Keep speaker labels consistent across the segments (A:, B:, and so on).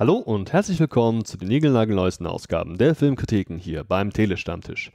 A: Hallo und herzlich willkommen zu den niegelnagelneuesten Ausgaben der Filmkritiken hier beim Telestammtisch.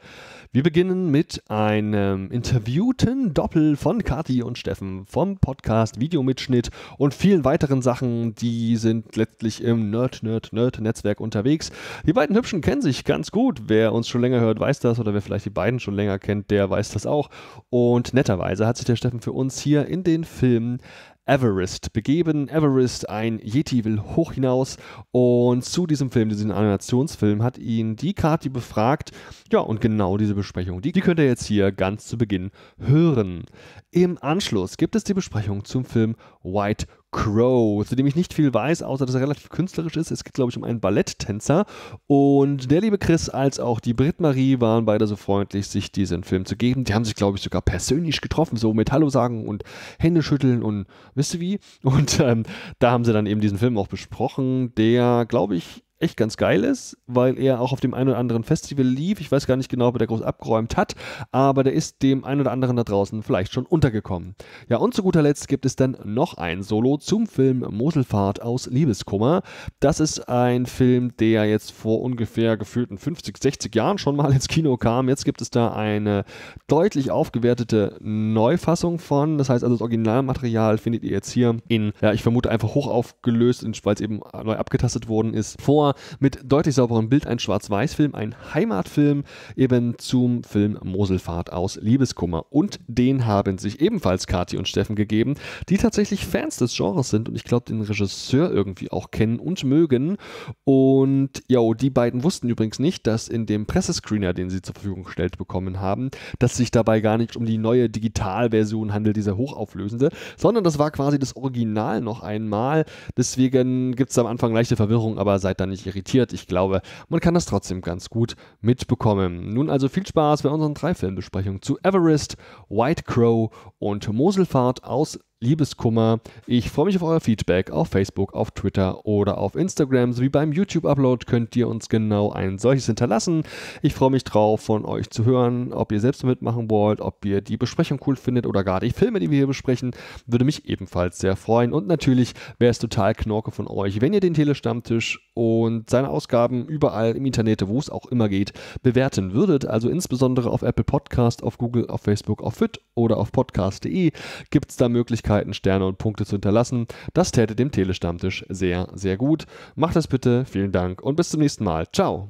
A: Wir beginnen mit einem interviewten Doppel von Kati und Steffen vom Podcast Videomitschnitt und vielen weiteren Sachen, die sind letztlich im Nerd, Nerd, Nerd-Netzwerk unterwegs. Die beiden Hübschen kennen sich ganz gut. Wer uns schon länger hört, weiß das oder wer vielleicht die beiden schon länger kennt, der weiß das auch. Und netterweise hat sich der Steffen für uns hier in den Film Everest begeben. Everest, ein Yeti, will hoch hinaus. Und zu diesem Film, diesem Animationsfilm, hat ihn die Kati befragt. Ja, und genau diese Besprechung, die, die könnt ihr jetzt hier ganz zu Beginn hören. Im Anschluss gibt es die Besprechung zum Film White Crow, zu dem ich nicht viel weiß, außer dass er relativ künstlerisch ist. Es geht, glaube ich, um einen Balletttänzer. Und der liebe Chris als auch die Brit Marie waren beide so freundlich, sich diesen Film zu geben. Die haben sich, glaube ich, sogar persönlich getroffen, so mit Hallo sagen und Hände schütteln und wisst ihr wie? Und ähm, da haben sie dann eben diesen Film auch besprochen, der, glaube ich, echt ganz geil ist, weil er auch auf dem einen oder anderen Festival lief. Ich weiß gar nicht genau, ob er da groß abgeräumt hat, aber der ist dem einen oder anderen da draußen vielleicht schon untergekommen. Ja, und zu guter Letzt gibt es dann noch ein Solo zum Film Moselfahrt aus Liebeskummer. Das ist ein Film, der jetzt vor ungefähr gefühlten 50, 60 Jahren schon mal ins Kino kam. Jetzt gibt es da eine deutlich aufgewertete Neufassung von. Das heißt also, das Originalmaterial findet ihr jetzt hier in, ja, ich vermute einfach hoch aufgelöst, weil es eben neu abgetastet worden ist, vor mit deutlich sauberem Bild ein Schwarz-Weiß-Film, ein Heimatfilm eben zum Film Moselfahrt aus Liebeskummer. Und den haben sich ebenfalls Kathi und Steffen gegeben, die tatsächlich Fans des Genres sind und ich glaube den Regisseur irgendwie auch kennen und mögen. Und ja, die beiden wussten übrigens nicht, dass in dem Pressescreener, den sie zur Verfügung gestellt bekommen haben, dass sich dabei gar nicht um die neue Digitalversion handelt, dieser hochauflösende, sondern das war quasi das Original noch einmal. Deswegen gibt es am Anfang leichte Verwirrung, aber seid dann nicht irritiert. Ich glaube, man kann das trotzdem ganz gut mitbekommen. Nun also viel Spaß bei unseren drei Filmbesprechungen zu Everest, White Crow und Moselfahrt aus Liebeskummer. Ich freue mich auf euer Feedback auf Facebook, auf Twitter oder auf Instagram sowie beim YouTube-Upload könnt ihr uns genau ein solches hinterlassen. Ich freue mich drauf, von euch zu hören, ob ihr selbst mitmachen wollt, ob ihr die Besprechung cool findet oder gar die Filme, die wir hier besprechen. Würde mich ebenfalls sehr freuen. Und natürlich wäre es total knorke von euch, wenn ihr den Telestammtisch und seine Ausgaben überall im Internet, wo es auch immer geht, bewerten würdet. Also insbesondere auf Apple Podcast, auf Google, auf Facebook, auf FIT oder auf podcast.de gibt es da Möglichkeiten, Möglichkeiten, Sterne und Punkte zu hinterlassen. Das täte dem Telestammtisch sehr, sehr gut. Macht das bitte. Vielen Dank und bis zum nächsten Mal. Ciao.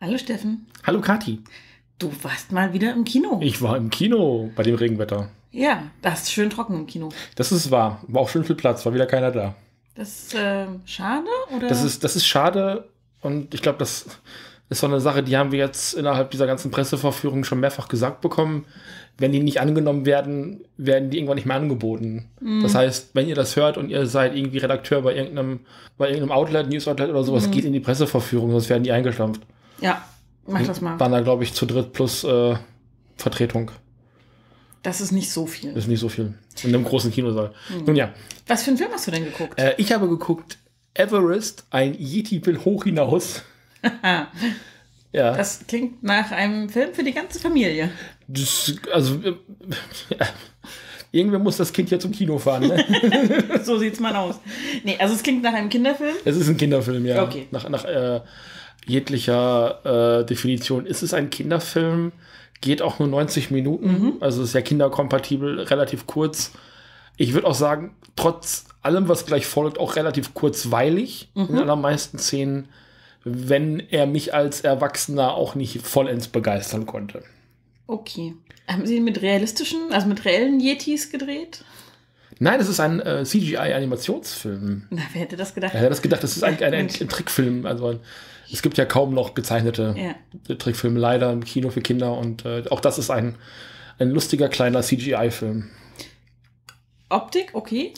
B: Hallo Steffen.
C: Hallo Kati.
B: Du warst mal wieder im Kino.
C: Ich war im Kino bei dem Regenwetter.
B: Ja, das ist schön trocken im Kino.
C: Das ist wahr. War auch schön viel Platz, war wieder keiner da.
B: Das ist äh, schade, oder?
C: Das ist, das ist schade und ich glaube, das ist so eine Sache, die haben wir jetzt innerhalb dieser ganzen Presseverführung schon mehrfach gesagt bekommen wenn die nicht angenommen werden, werden die irgendwann nicht mehr angeboten. Mhm. Das heißt, wenn ihr das hört und ihr seid irgendwie Redakteur bei irgendeinem, bei irgendeinem Outlet, News-Outlet oder sowas, mhm. geht in die Presseverführung, sonst werden die eingestampft.
B: Ja, mach das mal.
C: Waren da, glaube ich, zu dritt plus äh, Vertretung.
B: Das ist nicht so viel.
C: Das ist nicht so viel. In einem großen Kinosaal. Mhm. Nun ja.
B: Was für einen Film hast du denn geguckt?
C: Äh, ich habe geguckt Everest, ein Yeti will hoch hinaus.
B: ja. Das klingt nach einem Film für die ganze Familie.
C: Das, also, äh, ja. Irgendwer muss das Kind ja zum Kino fahren. Ne?
B: so sieht's mal aus. Nee, also es klingt nach einem Kinderfilm?
C: Es ist ein Kinderfilm, ja.
B: Okay.
C: Nach, nach äh, jeglicher äh, Definition ist es ein Kinderfilm. Geht auch nur 90 Minuten, mhm. also ist ja kinderkompatibel, relativ kurz. Ich würde auch sagen, trotz allem, was gleich folgt, auch relativ kurzweilig mhm. in allermeisten Szenen, wenn er mich als Erwachsener auch nicht vollends begeistern konnte.
B: Okay. Haben Sie ihn mit realistischen, also mit reellen Yetis gedreht?
C: Nein, es ist ein äh, CGI-Animationsfilm.
B: Na, wer hätte das gedacht?
C: Wer hätte das gedacht? Das ist eigentlich ein, ein, ein, Trickfilm. Also ein, es gibt ja kaum noch gezeichnete ja. Trickfilme, leider im Kino für Kinder. Und äh, auch das ist ein, ein lustiger kleiner CGI-Film.
B: Optik, okay.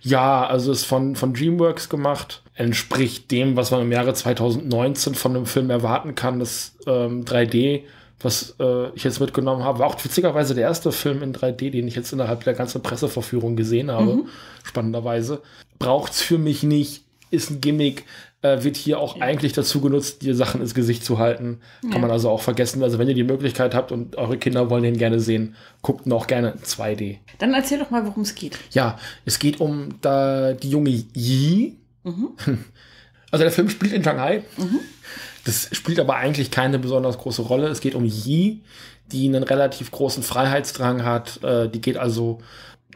C: Ja, also ist von, von DreamWorks gemacht. Entspricht dem, was man im Jahre 2019 von einem Film erwarten kann. Das ähm, 3D was äh, ich jetzt mitgenommen habe. War auch witzigerweise der erste Film in 3D, den ich jetzt innerhalb der ganzen Presseverführung gesehen habe. Mhm. Spannenderweise. Braucht es für mich nicht, ist ein Gimmick. äh, wird hier auch eigentlich dazu genutzt, dir Sachen ins Gesicht zu halten. Kann
B: Ja.
C: man also auch vergessen. Also wenn ihr die Möglichkeit habt und eure Kinder wollen den gerne sehen, guckt ihn auch gerne in 2D.
B: Dann erzähl doch mal, worum es geht.
C: Ja, es geht um da die junge Yi. Also der Film spielt in Shanghai. Das spielt aber eigentlich keine besonders große Rolle. Es geht um Yi, die einen relativ großen Freiheitsdrang hat. Äh, die geht also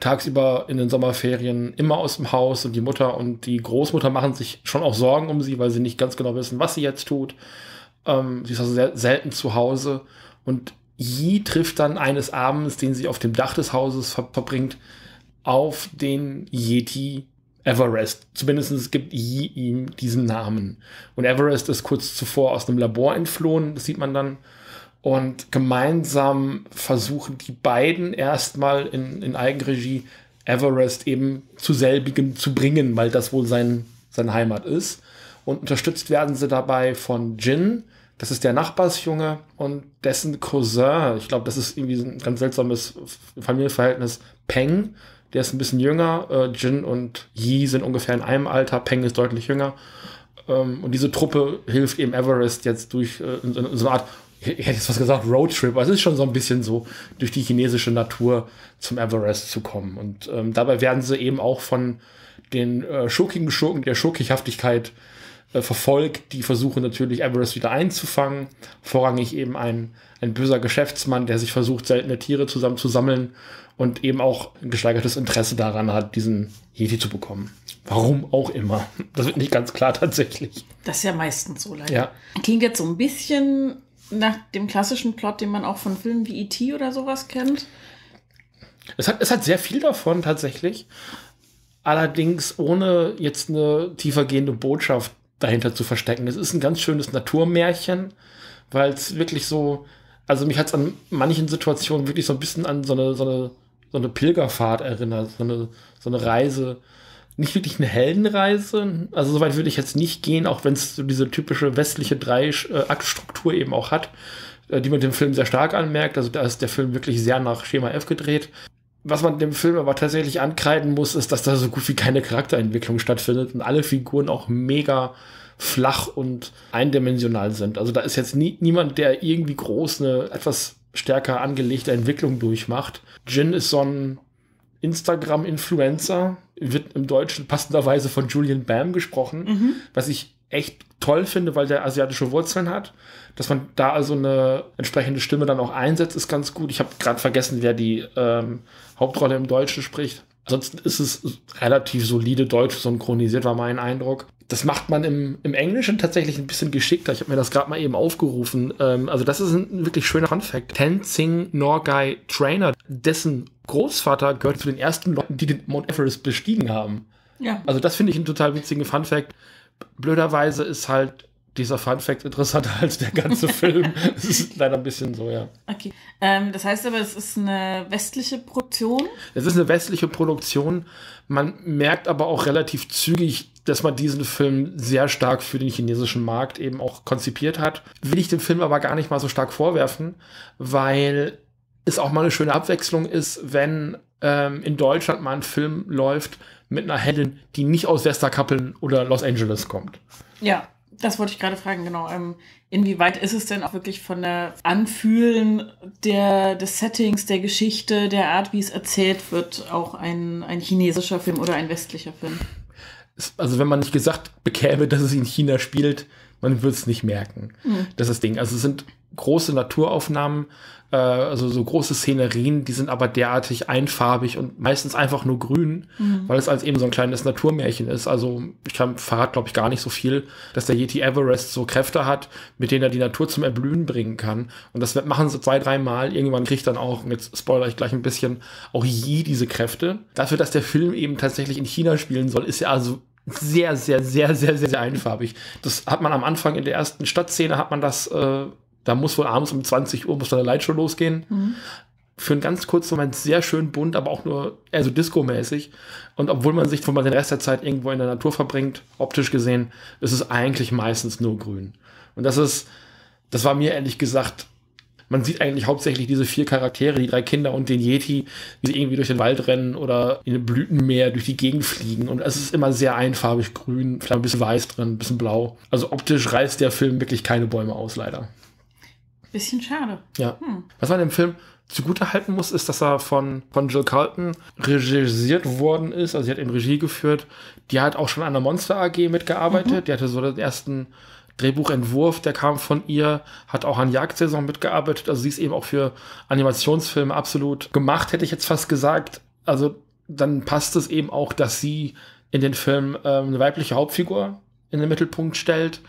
C: tagsüber in den Sommerferien immer aus dem Haus und die Mutter und die Großmutter machen sich schon auch Sorgen um sie, weil sie nicht ganz genau wissen, was sie jetzt tut. Ähm, sie ist also sehr selten zu Hause und Yi trifft dann eines Abends, den sie auf dem Dach des Hauses ver verbringt, auf den Yeti Everest. Zumindest gibt Yi ihm diesen Namen. Und Everest ist kurz zuvor aus einem Labor entflohen, das sieht man dann. Und gemeinsam versuchen die beiden erstmal in, in Eigenregie Everest eben zu selbigen zu bringen, weil das wohl sein, seine Heimat ist. Und unterstützt werden sie dabei von Jin, das ist der Nachbarsjunge und dessen Cousin, ich glaube, das ist irgendwie ein ganz seltsames Familienverhältnis, Peng, der ist ein bisschen jünger, äh, Jin und Yi sind ungefähr in einem Alter, Peng ist deutlich jünger. Ähm, und diese Truppe hilft eben Everest jetzt durch äh, in, in so eine Art, ich hätte jetzt was gesagt, Roadtrip, also es ist schon so ein bisschen so, durch die chinesische Natur zum Everest zu kommen. Und ähm, dabei werden sie eben auch von den äh, schurkigen Schurken der Schurkighaftigkeit äh, verfolgt. Die versuchen natürlich Everest wieder einzufangen. Vorrangig eben ein, ein böser Geschäftsmann, der sich versucht, seltene Tiere zusammenzusammeln und eben auch ein gesteigertes Interesse daran hat, diesen Yeti zu bekommen. Warum auch immer. Das wird nicht ganz klar tatsächlich.
B: Das ist ja meistens so leider.
C: Ja.
B: Klingt jetzt so ein bisschen nach dem klassischen Plot, den man auch von Filmen wie E.T. oder sowas kennt.
C: Es hat, es hat sehr viel davon tatsächlich. Allerdings ohne jetzt eine tiefergehende Botschaft dahinter zu verstecken. Es ist ein ganz schönes Naturmärchen, weil es wirklich so, also mich hat es an manchen Situationen wirklich so ein bisschen an so eine, so eine, so eine Pilgerfahrt erinnert, so eine, so eine Reise. Nicht wirklich eine Heldenreise, also soweit würde ich jetzt nicht gehen, auch wenn es so diese typische westliche Drei-Aktstruktur eben auch hat, äh, die man dem Film sehr stark anmerkt. Also da ist der Film wirklich sehr nach Schema F gedreht. Was man dem Film aber tatsächlich ankreiden muss, ist, dass da so gut wie keine Charakterentwicklung stattfindet und alle Figuren auch mega flach und eindimensional sind. Also da ist jetzt nie, niemand, der irgendwie groß eine etwas stärker angelegte Entwicklung durchmacht. Jin ist so ein Instagram-Influencer, wird im Deutschen passenderweise von Julian Bam gesprochen, was ich echt toll finde, weil der asiatische Wurzeln hat. Dass man da also eine entsprechende Stimme dann auch einsetzt, ist ganz gut. Ich habe gerade vergessen, wer die ähm, Hauptrolle im Deutschen spricht. Ansonsten ist es relativ solide Deutsch synchronisiert, war mein Eindruck. Das macht man im, im Englischen tatsächlich ein bisschen geschickter. Ich habe mir das gerade mal eben aufgerufen. Ähm, also das ist ein wirklich schöner Funfact. Tenzing Norgay Trainer, dessen Großvater gehört zu den ersten Leuten, die den Mount Everest bestiegen haben.
B: Ja.
C: Also das finde ich einen total witzigen Funfact. Blöderweise ist halt dieser Funfact interessanter als der ganze Film. Das ist leider ein bisschen so, ja.
B: Okay. Ähm, das heißt aber, es ist eine westliche Produktion.
C: Es ist eine westliche Produktion. Man merkt aber auch relativ zügig, dass man diesen Film sehr stark für den chinesischen Markt eben auch konzipiert hat. Will ich dem Film aber gar nicht mal so stark vorwerfen, weil es auch mal eine schöne Abwechslung ist, wenn ähm, in Deutschland mal ein Film läuft mit einer Heldin, die nicht aus Westerkappeln oder Los Angeles kommt.
B: Ja, das wollte ich gerade fragen, genau. Ähm, inwieweit ist es denn auch wirklich von der Anfühlen der, des Settings, der Geschichte, der Art, wie es erzählt wird, auch ein, ein chinesischer Film oder ein westlicher Film?
C: Also wenn man nicht gesagt bekäme, dass es in China spielt, man würde es nicht merken. Das ist das Ding. Also es sind große Naturaufnahmen, äh, also so große Szenerien, die sind aber derartig einfarbig und meistens einfach nur grün, weil es als eben so ein kleines Naturmärchen ist. Also ich kann verrat, glaube ich, gar nicht so viel, dass der Yeti Everest so Kräfte hat, mit denen er die Natur zum Erblühen bringen kann. Und das machen sie zwei, dreimal. Irgendwann kriegt dann auch, und jetzt spoiler ich gleich ein bisschen, auch Yi diese Kräfte. Dafür, dass der Film eben tatsächlich in China spielen soll, ist er also sehr, sehr, sehr, sehr, sehr, sehr einfarbig. Das hat man am Anfang in der ersten Stadtszene, hat man das, äh, da muss wohl abends um 20 Uhr muss dann eine Lightshow losgehen. Für einen ganz kurzen Moment sehr schön bunt, aber auch nur eher so Disco-mäßig. Und obwohl man sich, wo man den Rest der Zeit irgendwo in der Natur verbringt, optisch gesehen, ist es eigentlich meistens nur grün. Und das ist, das war mir ehrlich gesagt man sieht eigentlich hauptsächlich diese vier Charaktere, die drei Kinder und den Yeti, wie sie irgendwie durch den Wald rennen oder in einem Blütenmeer durch die Gegend fliegen. Und es ist immer sehr einfarbig grün, vielleicht ein bisschen weiß drin, ein bisschen blau. Also optisch reißt der Film wirklich keine Bäume aus, leider.
B: Bisschen schade.
C: Ja. Hm. Was man dem Film zugutehalten muss, ist, dass er von, von Jill Carlton regisiert worden ist. Also sie hat in Regie geführt. Die hat auch schon an der Monster AG mitgearbeitet. Mhm. Die hatte so den ersten Drehbuchentwurf, der kam von ihr, hat auch an Jagdsaison mitgearbeitet. Also sie ist eben auch für Animationsfilme absolut gemacht, hätte ich jetzt fast gesagt. Also dann passt es eben auch, dass sie in den Film ähm, eine weibliche Hauptfigur in den Mittelpunkt stellt.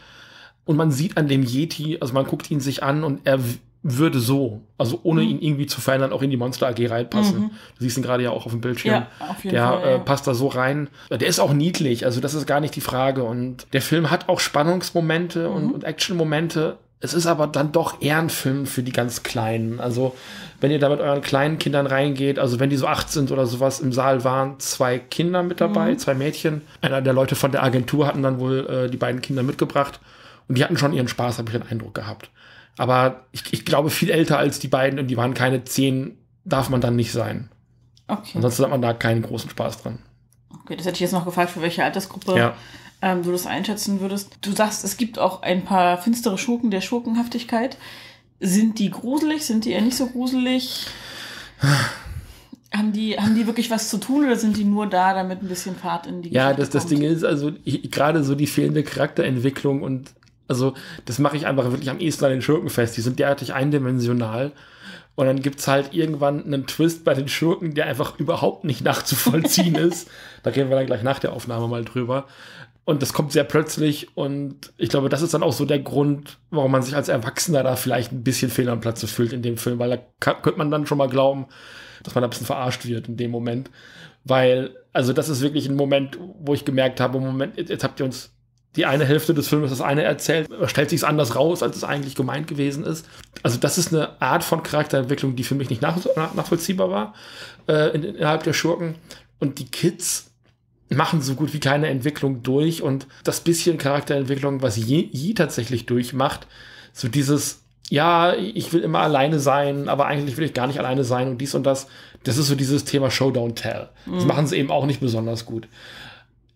C: Und man sieht an dem Yeti, also man guckt ihn sich an und er würde so, also ohne mhm. ihn irgendwie zu verändern, auch in die Monster AG reinpassen. Mhm. Du siehst ihn gerade ja auch auf dem Bildschirm. Ja, auf jeden der Fall, äh, ja. passt da so rein. Der ist auch niedlich, also das ist gar nicht die Frage. Und der Film hat auch Spannungsmomente mhm. und, und Actionmomente. Es ist aber dann doch eher ein Film für die ganz Kleinen. Also, wenn ihr da mit euren kleinen Kindern reingeht, also wenn die so acht sind oder sowas, im Saal waren zwei Kinder mit dabei, mhm. zwei Mädchen. Einer der Leute von der Agentur hatten dann wohl äh, die beiden Kinder mitgebracht. Und die hatten schon ihren Spaß, habe ich den Eindruck gehabt. Aber ich, ich glaube, viel älter als die beiden und die waren keine zehn, darf man dann nicht sein. Okay. Ansonsten hat man da keinen großen Spaß dran.
B: Okay, das hätte ich jetzt noch gefragt, für welche Altersgruppe ja. ähm, du das einschätzen würdest. Du sagst, es gibt auch ein paar finstere Schurken der Schurkenhaftigkeit. Sind die gruselig? Sind die eher nicht so gruselig? haben die, haben die wirklich was zu tun oder sind die nur da, damit ein bisschen Fahrt in die
C: Ja, das, das Ding ist, also gerade so die fehlende Charakterentwicklung und also, das mache ich einfach wirklich am ehesten an den Schurken fest. Die sind derartig eindimensional. Und dann gibt es halt irgendwann einen Twist bei den Schurken, der einfach überhaupt nicht nachzuvollziehen ist. Da reden wir dann gleich nach der Aufnahme mal drüber. Und das kommt sehr plötzlich. Und ich glaube, das ist dann auch so der Grund, warum man sich als Erwachsener da vielleicht ein bisschen fehl am Platze fühlt in dem Film. Weil da kann, könnte man dann schon mal glauben, dass man da ein bisschen verarscht wird in dem Moment. Weil, also das ist wirklich ein Moment, wo ich gemerkt habe, Moment, jetzt habt ihr uns die eine Hälfte des Films das eine erzählt, stellt sich es anders raus, als es eigentlich gemeint gewesen ist. Also das ist eine Art von Charakterentwicklung, die für mich nicht nach, nach, nachvollziehbar war äh, in, innerhalb der Schurken. Und die Kids machen so gut wie keine Entwicklung durch und das bisschen Charakterentwicklung, was Yi tatsächlich durchmacht, so dieses, ja, ich will immer alleine sein, aber eigentlich will ich gar nicht alleine sein und dies und das, das ist so dieses Thema Showdown Tell. Das mhm. machen sie eben auch nicht besonders gut.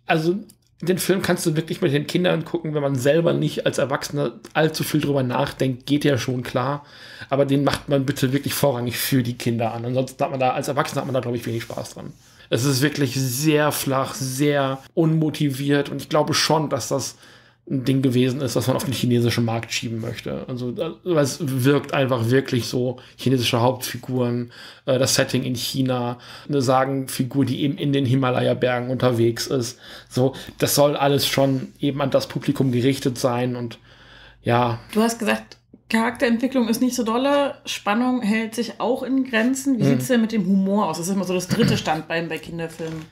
C: Also den Film kannst du wirklich mit den Kindern gucken, wenn man selber nicht als Erwachsener allzu viel drüber nachdenkt, geht ja schon klar. Aber den macht man bitte wirklich vorrangig für die Kinder an. Ansonsten hat man da, als Erwachsener hat man da, glaube ich, wenig Spaß dran. Es ist wirklich sehr flach, sehr unmotiviert und ich glaube schon, dass das ein Ding gewesen ist, was man auf den chinesischen Markt schieben möchte. Also es wirkt einfach wirklich so chinesische Hauptfiguren, äh, das Setting in China, eine Sagenfigur, die eben in den Himalaya-Bergen unterwegs ist. So, das soll alles schon eben an das Publikum gerichtet sein und ja.
B: Du hast gesagt, Charakterentwicklung ist nicht so dolle, Spannung hält sich auch in Grenzen. Wie hm. sieht es denn mit dem Humor aus? Das ist immer so das dritte Standbein bei Kinderfilmen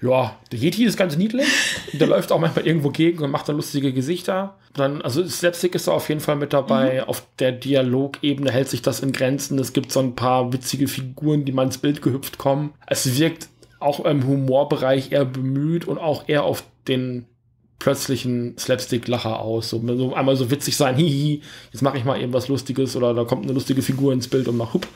C: ja, der Yeti ist ganz niedlich. Der läuft auch manchmal irgendwo gegen und macht dann lustige Gesichter. Dann, also Slapstick ist da auf jeden Fall mit dabei. Mhm. Auf der Dialogebene hält sich das in Grenzen. Es gibt so ein paar witzige Figuren, die mal ins Bild gehüpft kommen. Es wirkt auch im Humorbereich eher bemüht und auch eher auf den plötzlichen Slapstick-Lacher aus. So, so, einmal so witzig sein, hihi, jetzt mache ich mal eben was Lustiges oder da kommt eine lustige Figur ins Bild und mach hup.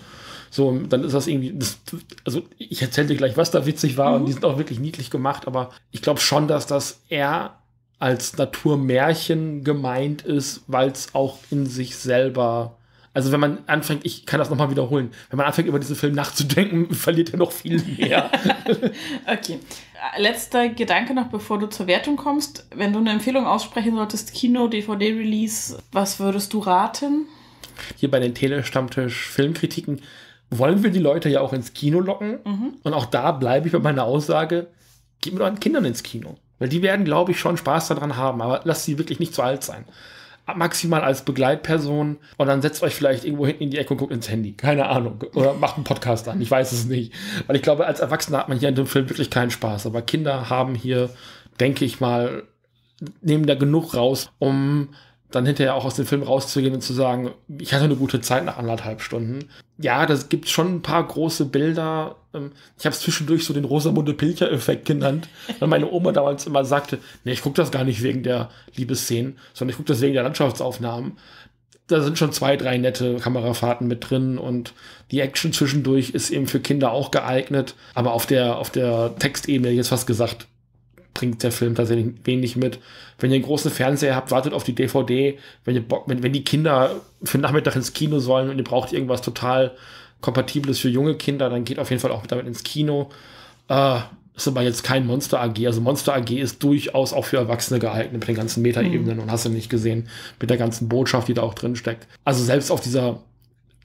C: So, dann ist das irgendwie, das, also ich erzähle dir gleich, was da witzig war mhm. und die sind auch wirklich niedlich gemacht, aber ich glaube schon, dass das eher als Naturmärchen gemeint ist, weil es auch in sich selber also wenn man anfängt, ich kann das nochmal wiederholen, wenn man anfängt über diesen Film nachzudenken, verliert er noch viel mehr.
B: okay. Letzter Gedanke noch, bevor du zur Wertung kommst. Wenn du eine Empfehlung aussprechen solltest, Kino, DVD-Release, was würdest du raten?
C: Hier bei den Telestammtisch-Filmkritiken wollen wir die Leute ja auch ins Kino locken. Mhm. Und auch da bleibe ich bei meiner Aussage, geht mit euren Kindern ins Kino. Weil die werden, glaube ich, schon Spaß daran haben. Aber lasst sie wirklich nicht zu alt sein. Maximal als Begleitperson. Und dann setzt euch vielleicht irgendwo hinten in die Ecke und guckt ins Handy. Keine Ahnung. Oder macht einen Podcast an. Ich weiß es nicht. Weil ich glaube, als Erwachsener hat man hier in dem Film wirklich keinen Spaß. Aber Kinder haben hier, denke ich mal, nehmen da genug raus, um dann hinterher auch aus dem Film rauszugehen und zu sagen, ich hatte eine gute Zeit nach anderthalb Stunden. Ja, das gibt schon ein paar große Bilder. Ähm, ich habe es zwischendurch so den Rosamunde Pilcher-Effekt genannt, weil meine Oma damals immer sagte, nee, ich gucke das gar nicht wegen der Liebesszenen, sondern ich gucke das wegen der Landschaftsaufnahmen. da sind schon zwei, drei nette Kamerafahrten mit drin und die Action zwischendurch ist eben für Kinder auch geeignet. Aber auf der, auf der Textebene, jetzt fast gesagt, bringt der Film tatsächlich wenig mit. Wenn ihr einen großen Fernseher habt, wartet auf die DVD. Wenn, ihr Bock, wenn, wenn die Kinder für den Nachmittag ins Kino sollen und ihr braucht irgendwas total Kompatibles für junge Kinder, dann geht auf jeden Fall auch damit ins Kino. Äh, ist aber jetzt kein Monster AG. Also Monster AG ist durchaus auch für Erwachsene geeignet mit den ganzen Metaebenen mhm. und hast du nicht gesehen, mit der ganzen Botschaft, die da auch drin steckt. Also selbst auf dieser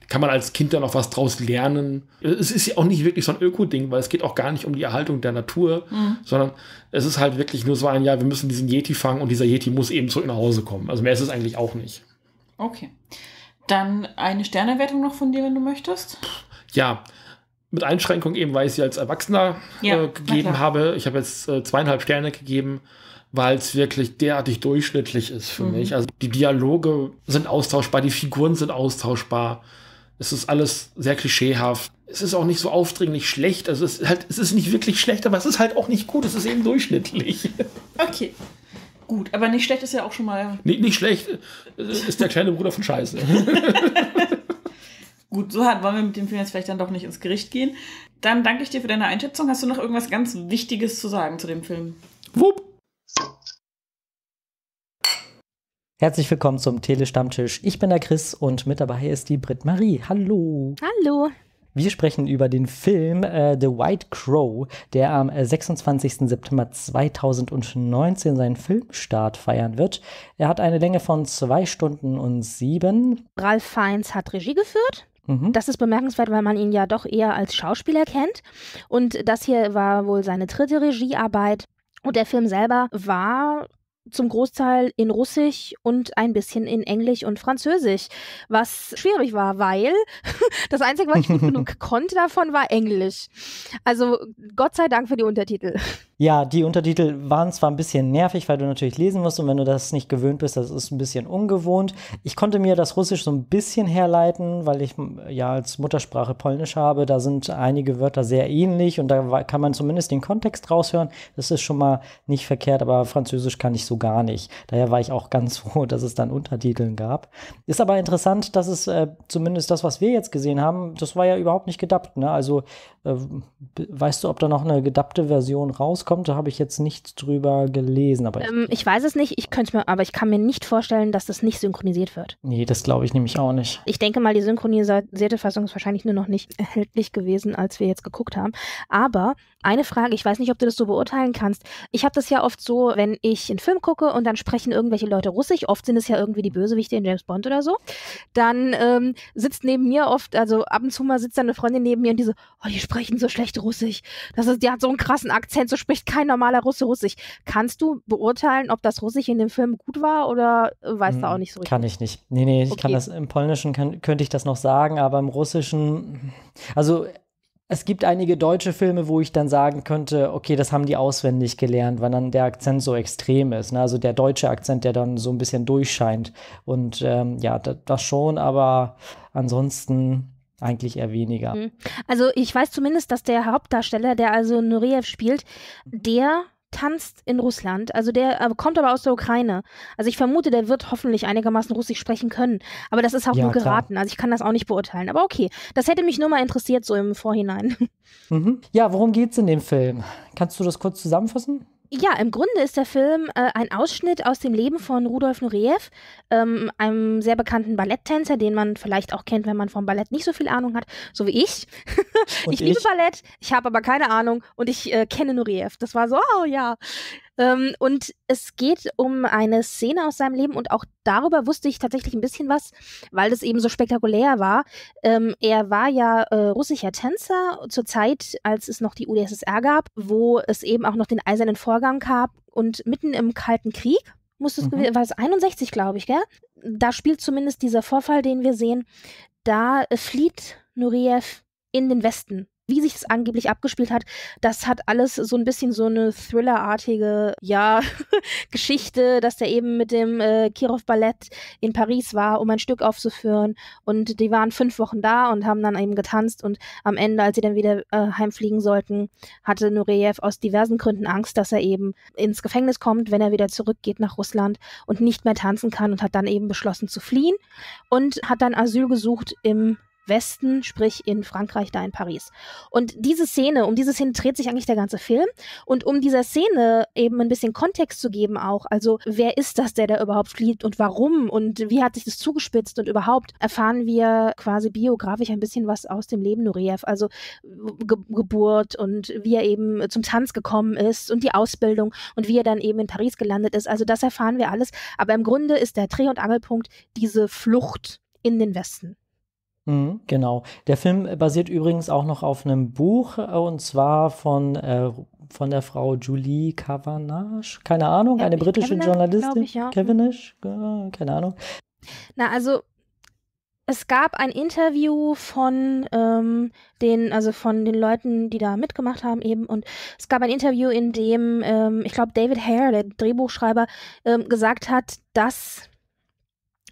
C: kann man als Kind dann auch was draus lernen. Es ist ja auch nicht wirklich so ein Öko-Ding, weil es geht auch gar nicht um die Erhaltung der Natur, mhm. sondern es ist halt wirklich nur so ein, ja, wir müssen diesen Yeti fangen und dieser Yeti muss eben zurück nach Hause kommen. Also mehr ist es eigentlich auch nicht.
B: Okay. Dann eine Sternewertung noch von dir, wenn du möchtest.
C: Ja, mit Einschränkung eben, weil ich sie als Erwachsener ja, äh, gegeben habe. Ich habe jetzt äh, zweieinhalb Sterne gegeben, weil es wirklich derartig durchschnittlich ist für mhm. mich. Also die Dialoge sind austauschbar, die Figuren sind austauschbar. Es ist alles sehr klischeehaft. Es ist auch nicht so aufdringlich schlecht. Also es ist halt, es ist nicht wirklich schlecht, aber es ist halt auch nicht gut. Es ist eben durchschnittlich.
B: Okay. Gut, aber nicht schlecht ist ja auch schon mal.
C: Nee, nicht schlecht ist der kleine Bruder von Scheiße.
B: Gut, so hart wollen wir mit dem Film jetzt vielleicht dann doch nicht ins Gericht gehen. Dann danke ich dir für deine Einschätzung. Hast du noch irgendwas ganz Wichtiges zu sagen zu dem Film? Wupp.
D: Herzlich willkommen zum Telestammtisch. Ich bin der Chris und mit dabei ist die Brit Marie. Hallo.
E: Hallo.
D: Wir sprechen über den Film äh, The White Crow, der am 26. September 2019 seinen Filmstart feiern wird. Er hat eine Länge von zwei Stunden und sieben.
E: Ralph Fiennes hat Regie geführt. Mhm. Das ist bemerkenswert, weil man ihn ja doch eher als Schauspieler kennt. Und das hier war wohl seine dritte Regiearbeit. Und der Film selber war zum Großteil in Russisch und ein bisschen in Englisch und Französisch, was schwierig war, weil das Einzige, was ich gut genug konnte davon, war Englisch. Also Gott sei Dank für die Untertitel.
D: Ja, die Untertitel waren zwar ein bisschen nervig, weil du natürlich lesen musst und wenn du das nicht gewöhnt bist, das ist ein bisschen ungewohnt. Ich konnte mir das Russisch so ein bisschen herleiten, weil ich ja als Muttersprache Polnisch habe. Da sind einige Wörter sehr ähnlich und da kann man zumindest den Kontext raushören. Das ist schon mal nicht verkehrt, aber Französisch kann ich so gar nicht. Daher war ich auch ganz froh, dass es dann Untertiteln gab. Ist aber interessant, dass es äh, zumindest das, was wir jetzt gesehen haben, das war ja überhaupt nicht gedappt. Ne? Also äh, weißt du, ob da noch eine gedappte Version rauskommt? Da habe ich jetzt nichts drüber gelesen. Aber
E: ähm, ich weiß es nicht, ich könnte mir, aber ich kann mir nicht vorstellen, dass das nicht synchronisiert wird.
D: Nee, das glaube ich nämlich auch nicht.
E: Ich denke mal, die synchronisierte Fassung ist wahrscheinlich nur noch nicht erhältlich gewesen, als wir jetzt geguckt haben. Aber eine Frage, ich weiß nicht, ob du das so beurteilen kannst. Ich habe das ja oft so, wenn ich einen Film gucke und dann sprechen irgendwelche Leute Russisch, oft sind es ja irgendwie die Bösewichte in James Bond oder so, dann ähm, sitzt neben mir oft, also ab und zu mal sitzt da eine Freundin neben mir und die so, oh, die sprechen so schlecht Russisch. Das ist, die hat so einen krassen Akzent, so spricht kein normaler Russe Russisch. Kannst du beurteilen, ob das Russisch in dem Film gut war oder weißt hm, du auch nicht so
D: richtig? Kann ich nicht. Nee, nee, ich okay. kann das im Polnischen kann, könnte ich das noch sagen, aber im Russischen, also es gibt einige deutsche Filme, wo ich dann sagen könnte, okay, das haben die auswendig gelernt, weil dann der Akzent so extrem ist. Ne? Also der deutsche Akzent, der dann so ein bisschen durchscheint. Und ähm, ja, das, das schon, aber ansonsten eigentlich eher weniger. Mhm.
E: Also ich weiß zumindest, dass der Hauptdarsteller, der also Nureyev spielt, der tanzt in Russland. Also der äh, kommt aber aus der Ukraine. Also ich vermute, der wird hoffentlich einigermaßen Russisch sprechen können. Aber das ist auch ja, nur geraten. Klar. Also ich kann das auch nicht beurteilen. Aber okay, das hätte mich nur mal interessiert, so im Vorhinein.
D: Mhm. Ja, worum geht's in dem Film? Kannst du das kurz zusammenfassen?
E: Ja, im Grunde ist der Film äh, ein Ausschnitt aus dem Leben von Rudolf Nureyev, ähm, einem sehr bekannten Balletttänzer, den man vielleicht auch kennt, wenn man vom Ballett nicht so viel Ahnung hat, so wie ich. ich, ich liebe Ballett, ich habe aber keine Ahnung und ich äh, kenne Nureyev. Das war so, oh ja. Ähm, und es geht um eine Szene aus seinem Leben und auch darüber wusste ich tatsächlich ein bisschen was, weil das eben so spektakulär war. Ähm, er war ja äh, russischer Tänzer zur Zeit, als es noch die UdSSR gab, wo es eben auch noch den Eisernen Vorgang gab und mitten im Kalten Krieg muss es mhm. war es 61, glaube ich, gell? Da spielt zumindest dieser Vorfall, den wir sehen, da flieht Nureyev in den Westen wie sich das angeblich abgespielt hat, das hat alles so ein bisschen so eine Thriller-artige, ja, Geschichte, dass der eben mit dem äh, Kirov Ballett in Paris war, um ein Stück aufzuführen. Und die waren fünf Wochen da und haben dann eben getanzt. Und am Ende, als sie dann wieder äh, heimfliegen sollten, hatte Nureyev aus diversen Gründen Angst, dass er eben ins Gefängnis kommt, wenn er wieder zurückgeht nach Russland und nicht mehr tanzen kann und hat dann eben beschlossen zu fliehen und hat dann Asyl gesucht im Westen, sprich in Frankreich, da in Paris. Und diese Szene, um diese Szene dreht sich eigentlich der ganze Film. Und um dieser Szene eben ein bisschen Kontext zu geben auch, also wer ist das, der da überhaupt flieht und warum und wie hat sich das zugespitzt und überhaupt erfahren wir quasi biografisch ein bisschen was aus dem Leben Nureyev, also Ge Geburt und wie er eben zum Tanz gekommen ist und die Ausbildung und wie er dann eben in Paris gelandet ist. Also das erfahren wir alles. Aber im Grunde ist der Dreh- und Angelpunkt diese Flucht in den Westen.
D: Mhm, genau. Der Film basiert übrigens auch noch auf einem Buch, äh, und zwar von, äh, von der Frau Julie Cavendish, keine Ahnung,
E: Ja,
D: eine britische
E: glaub
D: Journalistin.
E: ich, ja.
D: Cavendish? Äh, keine Ahnung.
E: Na, also es gab ein Interview von ähm, den, also von den Leuten, die da mitgemacht haben eben, und es gab ein Interview, in dem, ähm, ich glaube, David Hare, der Drehbuchschreiber, ähm, gesagt hat, dass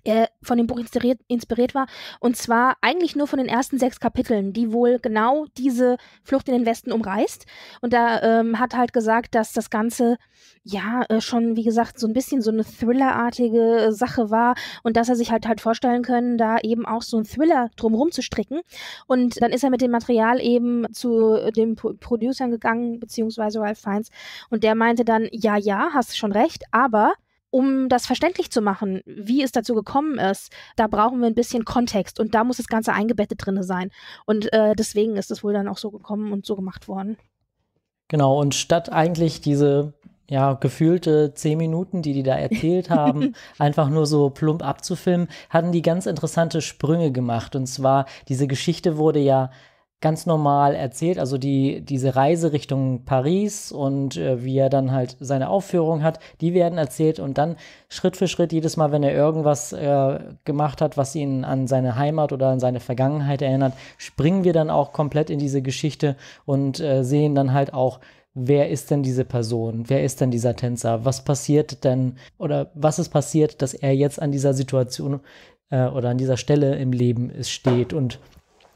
E: er von dem Buch inspiriert, inspiriert war. Und zwar eigentlich nur von den ersten sechs Kapiteln, die wohl genau diese Flucht in den Westen umreißt. Und da ähm, hat halt gesagt, dass das Ganze ja äh, schon, wie gesagt, so ein bisschen so eine Thriller-artige äh, Sache war und dass er sich halt halt vorstellen können, da eben auch so ein Thriller drumherum zu stricken. Und dann ist er mit dem Material eben zu den Pro Producern gegangen, beziehungsweise Ralph Fiennes. Und der meinte dann, ja, ja, hast schon recht, aber um das verständlich zu machen, wie es dazu gekommen ist, da brauchen wir ein bisschen Kontext und da muss das Ganze eingebettet drin sein. Und äh, deswegen ist es wohl dann auch so gekommen und so gemacht worden.
D: Genau, und statt eigentlich diese ja, gefühlte zehn Minuten, die die da erzählt haben, einfach nur so plump abzufilmen, hatten die ganz interessante Sprünge gemacht. Und zwar, diese Geschichte wurde ja ganz normal erzählt, also die, diese Reise Richtung Paris und äh, wie er dann halt seine Aufführung hat, die werden erzählt und dann Schritt für Schritt jedes Mal, wenn er irgendwas äh, gemacht hat, was ihn an seine Heimat oder an seine Vergangenheit erinnert, springen wir dann auch komplett in diese Geschichte und äh, sehen dann halt auch, wer ist denn diese Person? Wer ist denn dieser Tänzer? Was passiert denn oder was ist passiert, dass er jetzt an dieser Situation äh, oder an dieser Stelle im Leben ist, steht und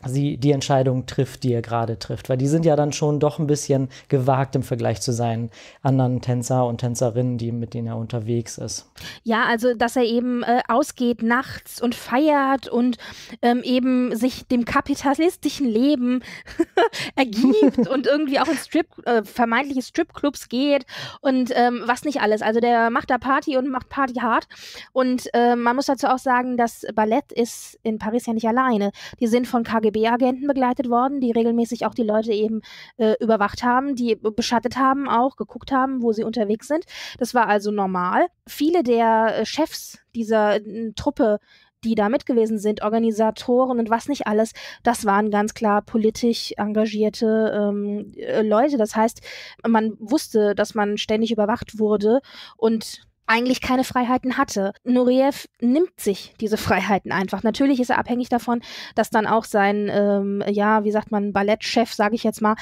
D: sie die Entscheidung trifft, die er gerade trifft. Weil die sind ja dann schon doch ein bisschen gewagt im Vergleich zu seinen anderen Tänzer und Tänzerinnen, die, mit denen er unterwegs ist.
E: Ja, also dass er eben äh, ausgeht nachts und feiert und ähm, eben sich dem kapitalistischen Leben ergibt und irgendwie auch in Strip, äh, vermeintliche Stripclubs geht und ähm, was nicht alles. Also der macht da Party und macht Party hart. Und äh, man muss dazu auch sagen, das Ballett ist in Paris ja nicht alleine. Die sind von KGB-Agenten begleitet worden, die regelmäßig auch die Leute eben äh, überwacht haben, die beschattet haben, auch geguckt haben, wo sie unterwegs sind. Das war also normal. Viele der äh, Chefs dieser äh, Truppe die da mit gewesen sind, Organisatoren und was nicht alles, das waren ganz klar politisch engagierte ähm, äh, Leute. Das heißt, man wusste, dass man ständig überwacht wurde und eigentlich keine Freiheiten hatte. Nureyev nimmt sich diese Freiheiten einfach. Natürlich ist er abhängig davon, dass dann auch sein, ähm, ja, wie sagt man, Ballettchef, sage ich jetzt mal,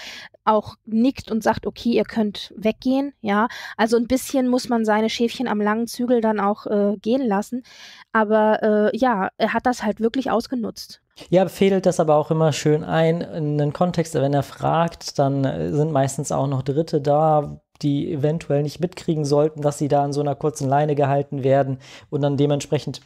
E: auch nickt und sagt, okay, ihr könnt weggehen, ja. Also ein bisschen muss man seine Schäfchen am langen Zügel dann auch äh, gehen lassen. Aber äh, ja, er hat das halt wirklich ausgenutzt.
D: Ja, fädelt das aber auch immer schön ein in den Kontext. Wenn er fragt, dann äh, sind meistens auch noch Dritte da, die eventuell nicht mitkriegen sollten, dass sie da an so einer kurzen Leine gehalten werden und dann dementsprechend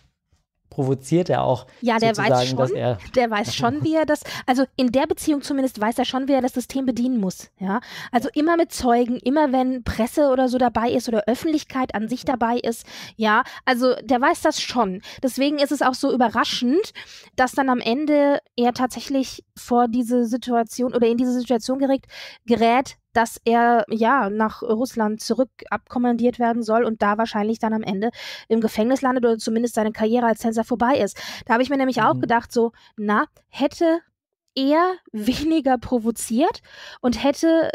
D: provoziert er auch
E: ja, der weiß schon,
D: dass er
E: der weiß schon, wie er das, also in der Beziehung zumindest weiß er schon, wie er das System bedienen muss, ja. Also immer mit Zeugen, immer wenn Presse oder so dabei ist oder Öffentlichkeit an sich dabei ist, ja. Also der weiß das schon. Deswegen ist es auch so überraschend, dass dann am Ende er tatsächlich vor diese Situation oder in diese Situation gerät, gerät dass er ja nach Russland zurück abkommandiert werden soll und da wahrscheinlich dann am Ende im Gefängnis landet oder zumindest seine Karriere als Tänzer vorbei ist. Da habe ich mir nämlich mhm. auch gedacht, so, na, hätte er weniger provoziert und hätte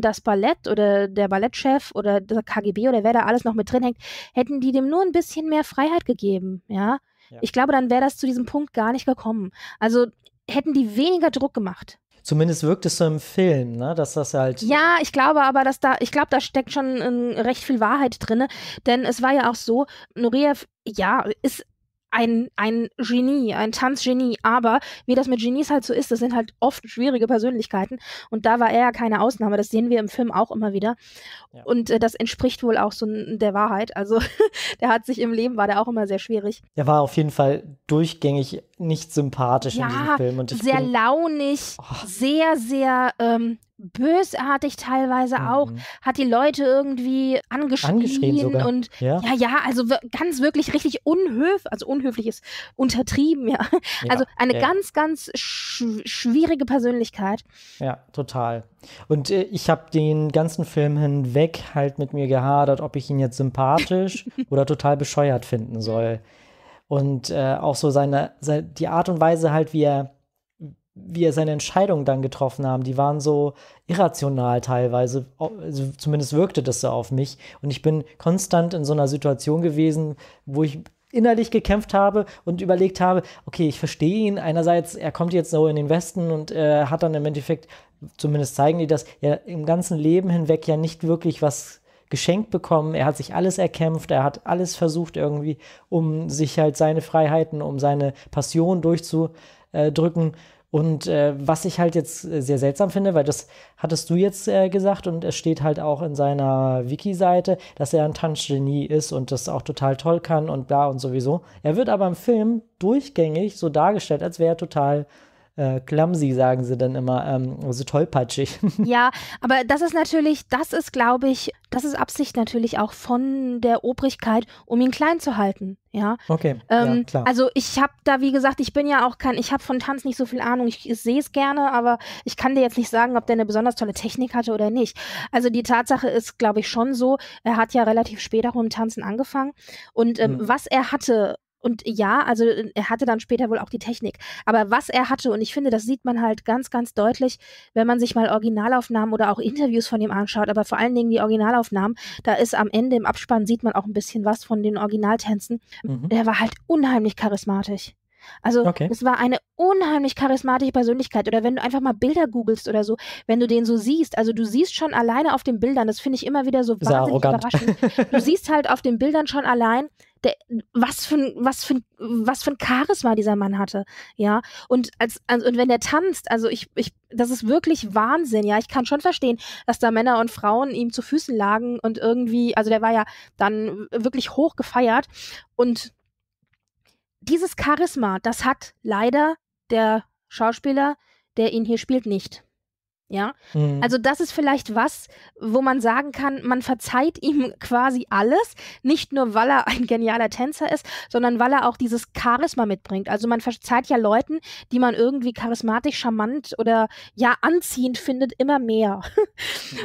E: das Ballett oder der Ballettchef oder der KGB oder wer da alles noch mit drin hängt, hätten die dem nur ein bisschen mehr Freiheit gegeben, ja. ja. Ich glaube, dann wäre das zu diesem Punkt gar nicht gekommen. Also hätten die weniger Druck gemacht.
D: Zumindest wirkt es so im Film, ne? dass das halt.
E: Ja, ich glaube aber, dass da, ich glaube, da steckt schon äh, recht viel Wahrheit drin, denn es war ja auch so, Nureyev, ja, ist ein, ein Genie, ein Tanzgenie, aber wie das mit Genies halt so ist, das sind halt oft schwierige Persönlichkeiten und da war er ja keine Ausnahme, das sehen wir im Film auch immer wieder ja. und äh, das entspricht wohl auch so der Wahrheit, also der hat sich im Leben, war der auch immer sehr schwierig.
D: Er war auf jeden Fall durchgängig nicht sympathisch
E: ja,
D: in diesem Film. Und
E: sehr bin, launig, oh. sehr, sehr ähm, bösartig teilweise mhm. auch, hat die Leute irgendwie angeschrien, angeschrien und ja. ja, ja, also ganz wirklich richtig unhöflich, also unhöflich ist untertrieben, ja. ja also eine ja. ganz, ganz sch schwierige Persönlichkeit.
D: Ja, total. Und äh, ich habe den ganzen Film hinweg halt mit mir gehadert, ob ich ihn jetzt sympathisch oder total bescheuert finden soll. Und äh, auch so seine, seine, die Art und Weise halt, wie er wie er seine Entscheidungen dann getroffen haben, die waren so irrational teilweise. Also zumindest wirkte das so auf mich. Und ich bin konstant in so einer Situation gewesen, wo ich innerlich gekämpft habe und überlegt habe, okay, ich verstehe ihn. Einerseits, er kommt jetzt so in den Westen und äh, hat dann im Endeffekt, zumindest zeigen die das, ja im ganzen Leben hinweg ja nicht wirklich was geschenkt bekommen. Er hat sich alles erkämpft, er hat alles versucht irgendwie, um sich halt seine Freiheiten, um seine Passion durchzudrücken. Und äh, was ich halt jetzt äh, sehr seltsam finde, weil das hattest du jetzt äh, gesagt und es steht halt auch in seiner Wiki-Seite, dass er ein Tanzgenie ist und das auch total toll kann und bla und sowieso. Er wird aber im Film durchgängig so dargestellt, als wäre er total äh, clumsy, sagen sie dann immer, ähm, also tollpatschig.
E: Ja, aber das ist natürlich, das ist, glaube ich, das ist Absicht natürlich auch von der Obrigkeit, um ihn klein zu halten. Ja.
D: Okay.
E: Ähm,
D: ja, klar.
E: Also ich habe da, wie gesagt, ich bin ja auch kein, ich habe von Tanz nicht so viel Ahnung. Ich, ich sehe es gerne, aber ich kann dir jetzt nicht sagen, ob der eine besonders tolle Technik hatte oder nicht. Also die Tatsache ist, glaube ich, schon so. Er hat ja relativ spät auch im Tanzen angefangen und ähm, mhm. was er hatte und ja, also äh, er hatte dann später wohl auch die Technik. Aber was er hatte, und ich finde, das sieht man halt ganz, ganz deutlich, wenn man sich mal Originalaufnahmen oder auch Interviews von ihm anschaut, aber vor allen Dingen die Originalaufnahmen, da ist am Ende im Abspann sieht man auch ein bisschen was von den Originaltänzen. Mhm. Er war halt unheimlich charismatisch. Also okay. es war eine unheimlich charismatische Persönlichkeit. Oder wenn du einfach mal Bilder googelst oder so, wenn du den so siehst, also du siehst schon alleine auf den Bildern, das finde ich immer wieder so
D: wahnsinnig
E: überraschend. Du siehst halt auf den Bildern schon allein, der, was für ein, was für ein, was für ein Charisma dieser Mann hatte, ja. Und als, also, und wenn der tanzt, also ich, ich, das ist wirklich Wahnsinn, ja. Ich kann schon verstehen, dass da Männer und Frauen ihm zu Füßen lagen und irgendwie, also der war ja dann wirklich hoch gefeiert und dieses Charisma, das hat leider der Schauspieler, der ihn hier spielt, nicht. Ja, mhm. also das ist vielleicht was, wo man sagen kann, man verzeiht ihm quasi alles, nicht nur weil er ein genialer Tänzer ist, sondern weil er auch dieses Charisma mitbringt. Also man verzeiht ja Leuten, die man irgendwie charismatisch, charmant oder ja anziehend findet, immer mehr.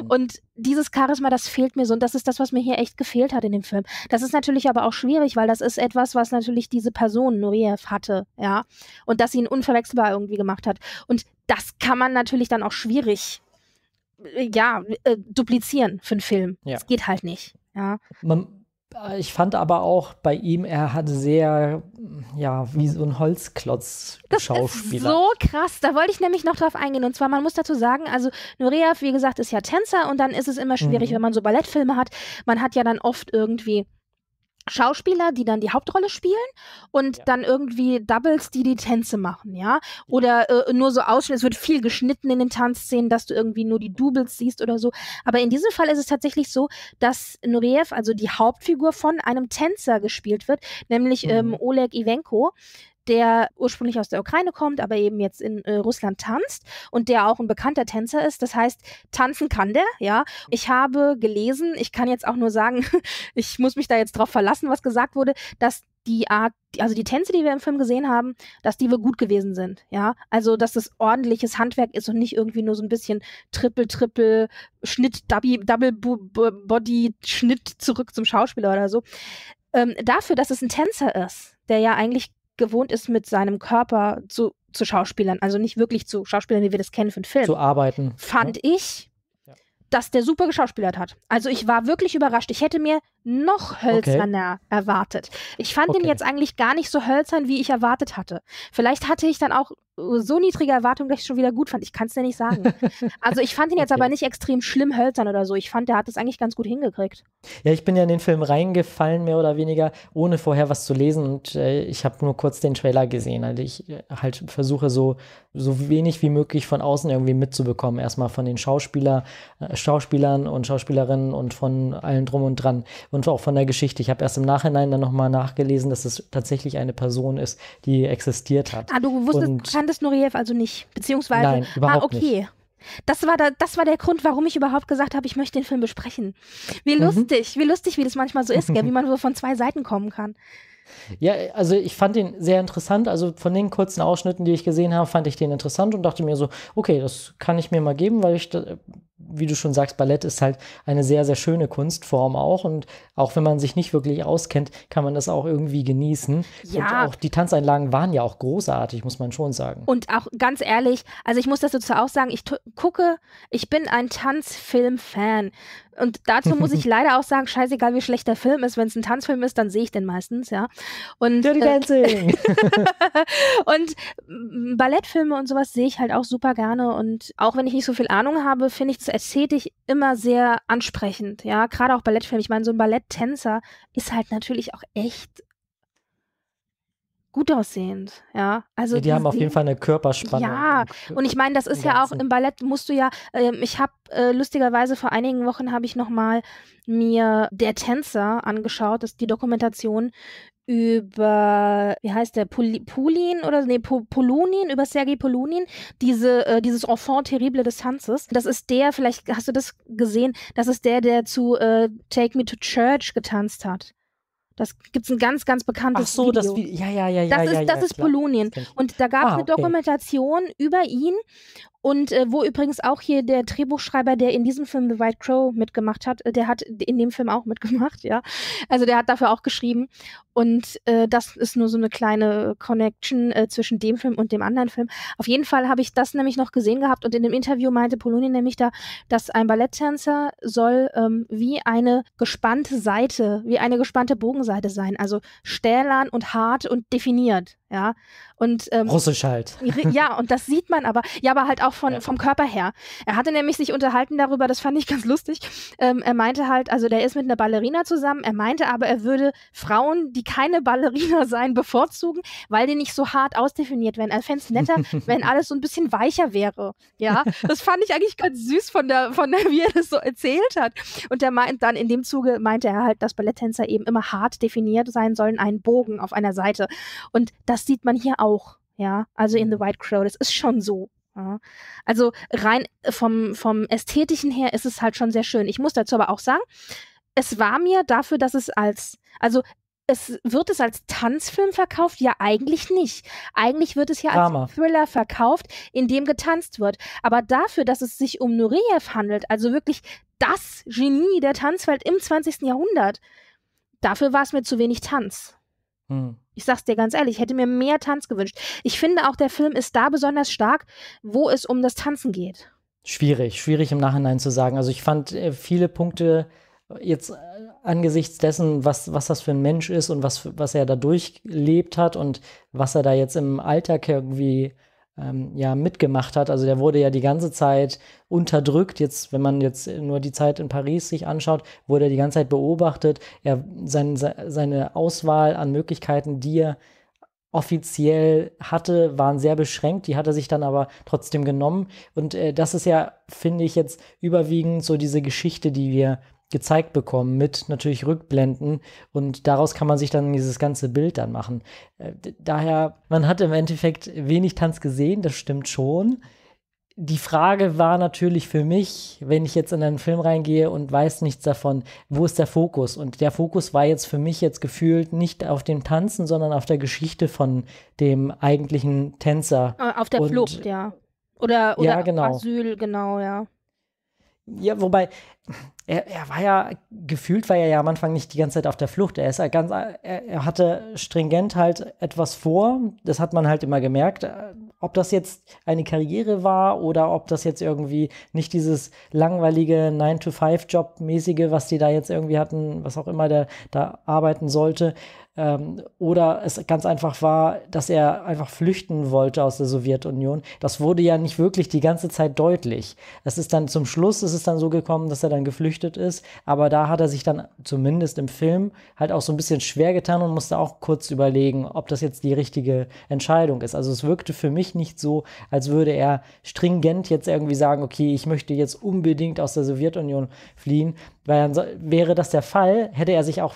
E: Mhm. Und dieses Charisma, das fehlt mir so und das ist das, was mir hier echt gefehlt hat in dem Film. Das ist natürlich aber auch schwierig, weil das ist etwas, was natürlich diese Person Nureyev hatte, ja, und das ihn unverwechselbar irgendwie gemacht hat. Und das kann man natürlich dann auch schwierig, äh, ja, äh, duplizieren für einen Film. Ja. Das geht halt nicht, ja.
D: Man, ich fand aber auch bei ihm, er hat sehr, ja, wie so ein Holzklotz Schauspieler.
E: so krass. Da wollte ich nämlich noch drauf eingehen. Und zwar, man muss dazu sagen, also Nureyev, wie gesagt, ist ja Tänzer und dann ist es immer schwierig, mhm. wenn man so Ballettfilme hat. Man hat ja dann oft irgendwie Schauspieler, die dann die Hauptrolle spielen und ja. dann irgendwie Doubles, die die Tänze machen, ja? Oder äh, nur so Ausschnitte, es wird viel geschnitten in den Tanzszenen, dass du irgendwie nur die Doubles siehst oder so. Aber in diesem Fall ist es tatsächlich so, dass Nureyev, also die Hauptfigur von einem Tänzer gespielt wird, nämlich ähm, mhm. ähm, Oleg Ivenko, der ursprünglich aus der Ukraine kommt, aber eben jetzt in äh, Russland tanzt und der auch ein bekannter Tänzer ist. Das heißt, tanzen kann der, ja. Ich habe gelesen, ich kann jetzt auch nur sagen, ich muss mich da jetzt drauf verlassen, was gesagt wurde, dass die Art, also die Tänze, die wir im Film gesehen haben, dass die wohl gut gewesen sind, ja. Also, dass das ordentliches Handwerk ist und nicht irgendwie nur so ein bisschen Triple, Triple, Schnitt, Double, Double Body, Schnitt zurück zum Schauspieler oder so. Ähm, dafür, dass es ein Tänzer ist, der ja eigentlich gewohnt ist, mit seinem Körper zu, zu Schauspielern, also nicht wirklich zu Schauspielern, wie wir das kennen für einen Film.
D: Zu arbeiten.
E: Fand ja. ich, dass der super geschauspielert hat. Also ich war wirklich überrascht. Ich hätte mir noch hölzerner okay. erwartet. Ich fand okay. ihn jetzt eigentlich gar nicht so hölzern, wie ich erwartet hatte. Vielleicht hatte ich dann auch so niedrige Erwartungen, dass ich schon wieder gut fand. Ich kann es dir nicht sagen. also ich fand ihn jetzt okay. aber nicht extrem schlimm hölzern oder so. Ich fand, der hat es eigentlich ganz gut hingekriegt.
D: Ja, ich bin ja in den Film reingefallen, mehr oder weniger, ohne vorher was zu lesen. Und äh, ich habe nur kurz den Trailer gesehen. Also ich äh, halt versuche so, so wenig wie möglich von außen irgendwie mitzubekommen. Erstmal von den Schauspieler, äh, Schauspielern und Schauspielerinnen und von allen drum und dran. Und auch von der Geschichte. Ich habe erst im Nachhinein dann nochmal nachgelesen, dass es tatsächlich eine Person ist, die existiert hat.
E: Ah, du wusstest, und kanntest also nicht. Beziehungsweise.
D: Nein, überhaupt
E: ah, okay.
D: Nicht.
E: Das war, da, das war der Grund, warum ich überhaupt gesagt habe, ich möchte den Film besprechen. Wie mhm. lustig, wie lustig, wie das manchmal so ist, gell? wie man so von zwei Seiten kommen kann.
D: Ja, also ich fand ihn sehr interessant. Also von den kurzen Ausschnitten, die ich gesehen habe, fand ich den interessant und dachte mir so, okay, das kann ich mir mal geben, weil ich, wie du schon sagst, Ballett ist halt eine sehr, sehr schöne Kunstform auch. Und auch wenn man sich nicht wirklich auskennt, kann man das auch irgendwie genießen. Ja. Und auch die Tanzeinlagen waren ja auch großartig, muss man schon sagen.
E: Und auch ganz ehrlich, also ich muss das dazu auch sagen, ich gucke, ich bin ein Tanzfilm-Fan. Und dazu muss ich leider auch sagen, scheißegal wie schlecht der Film ist, wenn es ein Tanzfilm ist, dann sehe ich den meistens, ja. Und,
D: Dirty äh, Dancing!
E: und Ballettfilme und sowas sehe ich halt auch super gerne. Und auch wenn ich nicht so viel Ahnung habe, finde ich es ästhetisch immer sehr ansprechend, ja. Gerade auch Ballettfilme. Ich meine, so ein Balletttänzer ist halt natürlich auch echt gut aussehend, ja. Also
D: ja, die, die haben auf jeden Fall eine Körperspannung.
E: Ja, und ich meine, das ist ja auch im Ballett musst du ja. Äh, ich habe äh, lustigerweise vor einigen Wochen habe ich noch mal mir der Tänzer angeschaut, das ist die Dokumentation über, wie heißt der, Pul Pulin oder nee, Polunin, über Sergei Polunin, diese, äh, dieses Enfant terrible des Tanzes. Das ist der, vielleicht hast du das gesehen, das ist der, der zu äh, Take Me to Church getanzt hat. Das gibt es ein ganz, ganz bekanntes
D: Ach so,
E: Video.
D: das ja, ja, ja,
E: das
D: ja,
E: ist,
D: ja,
E: das ist Polonien. Und da gab es ah, eine okay. Dokumentation über ihn und äh, wo übrigens auch hier der Drehbuchschreiber, der in diesem Film The White Crow mitgemacht hat, äh, der hat in dem Film auch mitgemacht, ja. Also der hat dafür auch geschrieben. Und äh, das ist nur so eine kleine Connection äh, zwischen dem Film und dem anderen Film. Auf jeden Fall habe ich das nämlich noch gesehen gehabt und in dem Interview meinte Poloni nämlich da, dass ein Balletttänzer soll ähm, wie eine gespannte Seite, wie eine gespannte Bogenseite sein. Also stählern und hart und definiert. Ja, und ähm,
D: Russisch halt.
E: Ja, und das sieht man aber, ja, aber halt auch von, ja. vom Körper her. Er hatte nämlich sich unterhalten darüber, das fand ich ganz lustig. Ähm, er meinte halt, also der ist mit einer Ballerina zusammen, er meinte aber, er würde Frauen, die keine Ballerina seien, bevorzugen, weil die nicht so hart ausdefiniert werden. Er fände es netter, wenn alles so ein bisschen weicher wäre. Ja, das fand ich eigentlich ganz süß von der, von der, wie er das so erzählt hat. Und er meint dann in dem Zuge, meinte er halt, dass Balletttänzer eben immer hart definiert sein sollen, einen Bogen auf einer Seite. Und das sieht man hier auch. Ja, also in The White Crow, das ist schon so. Ja. Also rein vom, vom Ästhetischen her ist es halt schon sehr schön. Ich muss dazu aber auch sagen, es war mir dafür, dass es als, also es wird es als Tanzfilm verkauft? Ja, eigentlich nicht. Eigentlich wird es ja Drama. als Thriller verkauft, in dem getanzt wird. Aber dafür, dass es sich um Nureyev handelt, also wirklich das Genie der Tanzwelt im 20. Jahrhundert, dafür war es mir zu wenig Tanz. Hm. Ich sag's dir ganz ehrlich, ich hätte mir mehr Tanz gewünscht. Ich finde auch, der Film ist da besonders stark, wo es um das Tanzen geht.
D: Schwierig, schwierig im Nachhinein zu sagen. Also ich fand äh, viele Punkte jetzt äh, angesichts dessen, was, was das für ein Mensch ist und was, was er da durchlebt hat und was er da jetzt im Alltag irgendwie ähm, ja mitgemacht hat. Also der wurde ja die ganze Zeit unterdrückt. Jetzt, wenn man jetzt nur die Zeit in Paris sich anschaut, wurde er die ganze Zeit beobachtet. Er sein, seine Auswahl an Möglichkeiten, die er offiziell hatte, waren sehr beschränkt. Die hat er sich dann aber trotzdem genommen. Und äh, das ist ja, finde ich, jetzt überwiegend so diese Geschichte, die wir gezeigt bekommen mit natürlich Rückblenden und daraus kann man sich dann dieses ganze Bild dann machen. Äh, daher, man hat im Endeffekt wenig Tanz gesehen, das stimmt schon. Die Frage war natürlich für mich, wenn ich jetzt in einen Film reingehe und weiß nichts davon, wo ist der Fokus? Und der Fokus war jetzt für mich jetzt gefühlt nicht auf dem Tanzen, sondern auf der Geschichte von dem eigentlichen Tänzer.
E: Äh, auf der und, Flucht, ja. Oder, oder
D: ja, genau.
E: Asyl, genau, ja.
D: Ja, wobei, er, er war ja, gefühlt war er ja am Anfang nicht die ganze Zeit auf der Flucht. Er ist ja ganz, er, er hatte stringent halt etwas vor. Das hat man halt immer gemerkt. ob das jetzt eine Karriere war oder ob das jetzt irgendwie nicht dieses langweilige 9-to-5-Job-mäßige, was die da jetzt irgendwie hatten, was auch immer der da arbeiten sollte, ähm, oder es ganz einfach war, dass er einfach flüchten wollte aus der Sowjetunion. Das wurde ja nicht wirklich die ganze Zeit deutlich. Es ist dann zum Schluss ist es dann so gekommen, dass er dann geflüchtet ist, aber da hat er sich dann zumindest im Film halt auch so ein bisschen schwer getan und musste auch kurz überlegen, ob das jetzt die richtige Entscheidung ist. Also es wirkte für mich nicht so, als würde er stringent jetzt irgendwie sagen, okay, ich möchte jetzt unbedingt aus der Sowjetunion fliehen, weil dann wäre das der Fall, hätte er sich auch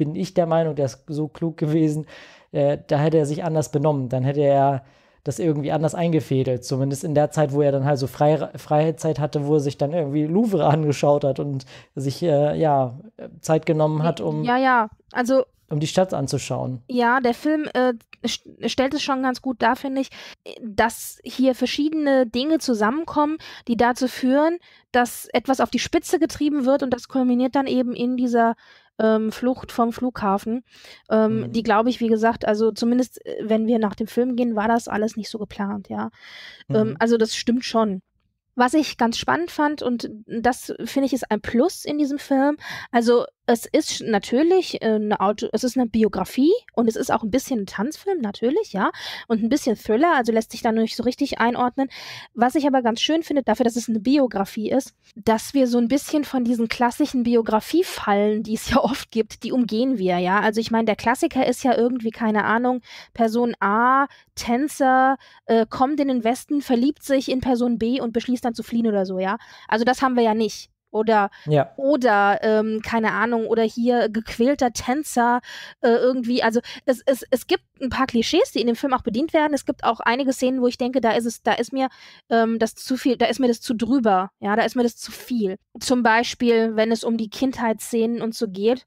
D: bin ich der Meinung, der ist so klug gewesen, äh, da hätte er sich anders benommen. Dann hätte er das irgendwie anders eingefädelt. Zumindest in der Zeit, wo er dann halt so Frei Freizeit hatte, wo er sich dann irgendwie Louvre angeschaut hat und sich äh, ja Zeit genommen hat, um
E: ja ja also
D: um die Stadt anzuschauen.
E: Ja, der Film äh, stellt es schon ganz gut dar, finde ich, dass hier verschiedene Dinge zusammenkommen, die dazu führen, dass etwas auf die Spitze getrieben wird und das kulminiert dann eben in dieser ähm, Flucht vom Flughafen. Ähm, mhm. Die glaube ich, wie gesagt, also zumindest äh, wenn wir nach dem Film gehen, war das alles nicht so geplant, ja. Ähm, mhm. Ähm, also das stimmt schon. Was ich ganz spannend fand, und das finde ich ist ein Plus in diesem Film, also es ist natürlich äh, eine Auto, es ist eine Biografie und es ist auch ein bisschen ein Tanzfilm, natürlich, ja. Und ein bisschen Thriller, also lässt sich da nicht so richtig einordnen. Was ich aber ganz schön finde, dafür, dass es eine Biografie ist, dass wir so ein bisschen von diesen klassischen Biografiefallen, die es ja oft gibt, die umgehen wir, ja. Also ich meine, der Klassiker ist ja irgendwie, keine Ahnung, Person A, Tänzer, äh, kommt in den Westen, verliebt sich in Person B und beschließt dann zu fliehen oder so, ja. Also das haben wir ja nicht oder ja. oder ähm, keine Ahnung oder hier gequälter Tänzer äh, irgendwie. Also es, es, es gibt ein paar Klischees die in dem Film auch bedient werden. Es gibt auch einige Szenen wo ich denke da ist es da ist mir ähm, das zu viel da ist mir das zu drüber ja da ist mir das zu viel. Zum Beispiel wenn es um die Kindheitsszenen und so geht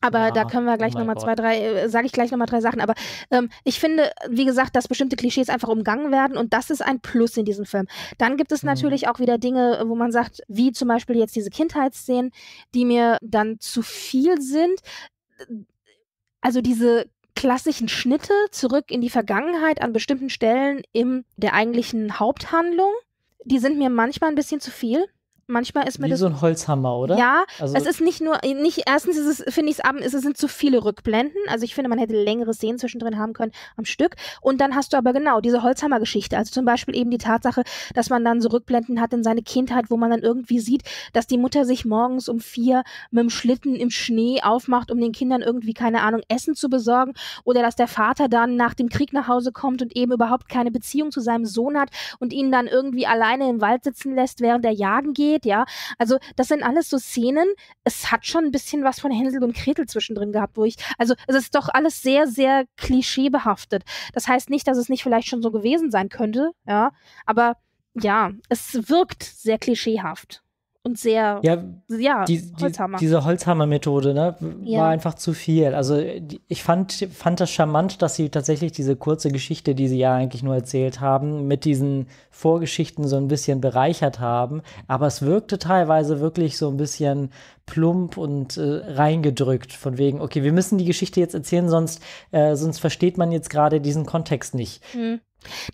E: aber ja, da können wir gleich oh nochmal zwei, drei, äh, sage ich gleich nochmal drei Sachen. Aber ähm, ich finde, wie gesagt, dass bestimmte Klischees einfach umgangen werden und das ist ein Plus in diesem Film. Dann gibt es mhm. natürlich auch wieder Dinge, wo man sagt, wie zum Beispiel jetzt diese Kindheitsszenen, die mir dann zu viel sind. Also diese klassischen Schnitte zurück in die Vergangenheit an bestimmten Stellen in der eigentlichen Haupthandlung, die sind mir manchmal ein bisschen zu viel manchmal ist mir
D: Wie
E: das
D: so ein Holzhammer, oder?
E: Ja, also es ist nicht nur nicht erstens ist es finde ich es es sind zu viele Rückblenden, also ich finde man hätte längere Szenen zwischendrin haben können am Stück. Und dann hast du aber genau diese Holzhammer-Geschichte, also zum Beispiel eben die Tatsache, dass man dann so Rückblenden hat in seine Kindheit, wo man dann irgendwie sieht, dass die Mutter sich morgens um vier mit dem Schlitten im Schnee aufmacht, um den Kindern irgendwie keine Ahnung Essen zu besorgen. Oder dass der Vater dann nach dem Krieg nach Hause kommt und eben überhaupt keine Beziehung zu seinem Sohn hat und ihn dann irgendwie alleine im Wald sitzen lässt, während er jagen geht geht, ja. Also das sind alles so Szenen. Es hat schon ein bisschen was von Hänsel und Gretel zwischendrin gehabt, wo ich, also es ist doch alles sehr, sehr klischeebehaftet. Das heißt nicht, dass es nicht vielleicht schon so gewesen sein könnte, ja. Aber ja, es wirkt sehr klischeehaft und sehr,
D: ja, ja die, Holzhammer. Die, diese Holzhammer-Methode ne, ja. war einfach zu viel. Also die, ich fand, fand das charmant, dass sie tatsächlich diese kurze Geschichte, die sie ja eigentlich nur erzählt haben, mit diesen Vorgeschichten so ein bisschen bereichert haben. Aber es wirkte teilweise wirklich so ein bisschen plump und äh, reingedrückt, von wegen, okay, wir müssen die Geschichte jetzt erzählen, sonst, äh, sonst versteht man jetzt gerade diesen Kontext nicht.
E: Mhm.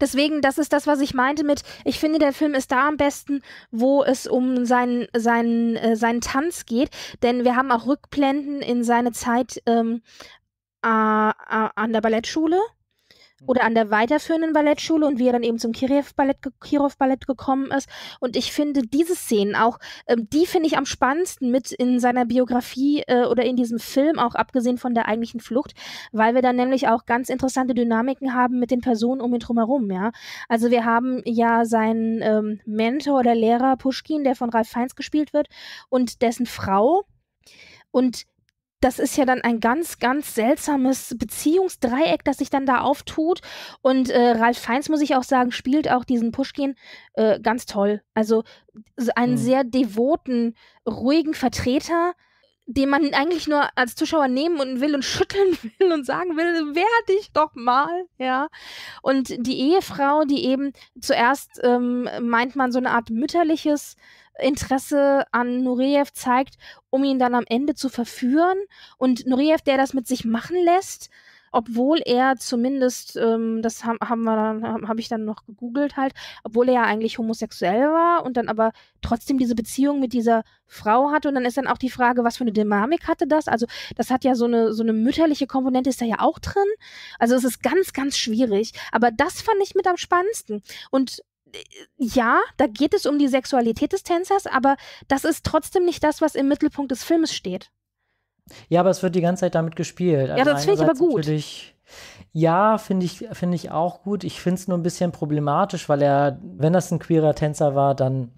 E: Deswegen, das ist das, was ich meinte mit, ich finde, der Film ist da am besten, wo es um seinen, seinen, äh, seinen Tanz geht. Denn wir haben auch Rückblenden in seine Zeit ähm, äh, an der Ballettschule oder an der weiterführenden Ballettschule und wie er dann eben zum Kirov-Ballett Kirov -Ballett gekommen ist. Und ich finde diese Szenen auch, ähm, die finde ich am spannendsten mit in seiner Biografie äh, oder in diesem Film, auch abgesehen von der eigentlichen Flucht, weil wir dann nämlich auch ganz interessante Dynamiken haben mit den Personen um ihn drumherum, ja. Also wir haben ja seinen ähm, Mentor oder Lehrer Pushkin, der von Ralf Feins gespielt wird, und dessen Frau. Und das ist ja dann ein ganz, ganz seltsames Beziehungsdreieck, das sich dann da auftut. Und äh, Ralf Feins, muss ich auch sagen, spielt auch diesen Pushkin äh, ganz toll. Also einen mhm. sehr devoten, ruhigen Vertreter, den man eigentlich nur als Zuschauer nehmen und will und schütteln will und sagen will, wehr dich doch mal, ja. Und die Ehefrau, die eben zuerst ähm, meint man so eine Art mütterliches Interesse an Nureyev zeigt, um ihn dann am Ende zu verführen. Und Nureyev, der das mit sich machen lässt, obwohl er zumindest, ähm, das haben, wir dann, habe ich dann noch gegoogelt halt, obwohl er ja eigentlich homosexuell war und dann aber trotzdem diese Beziehung mit dieser Frau hatte. Und dann ist dann auch die Frage, was für eine Dynamik hatte das? Also, das hat ja so eine, so eine mütterliche Komponente, ist da ja auch drin. Also, es ist ganz, ganz schwierig. Aber das fand ich mit am spannendsten. Und ja, da geht es um die Sexualität des Tänzers, aber das ist trotzdem nicht das, was im Mittelpunkt des Films steht.
D: Ja, aber es wird die ganze Zeit damit gespielt.
E: Also ja, das finde ich aber gut.
D: Ja, finde ich, find ich auch gut. Ich finde es nur ein bisschen problematisch, weil er, wenn das ein queerer Tänzer war, dann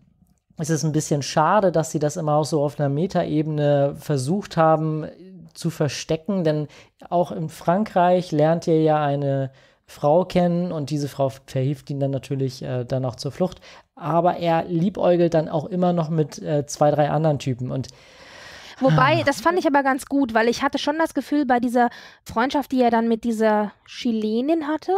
D: ist es ein bisschen schade, dass sie das immer auch so auf einer Metaebene versucht haben zu verstecken, denn auch in Frankreich lernt ihr ja eine Frau kennen und diese Frau verhilft ihn dann natürlich äh, dann auch zur Flucht. Aber er liebäugelt dann auch immer noch mit äh, zwei, drei anderen Typen und
E: Wobei, das fand ich aber ganz gut, weil ich hatte schon das Gefühl, bei dieser Freundschaft, die er dann mit dieser Chilenin hatte,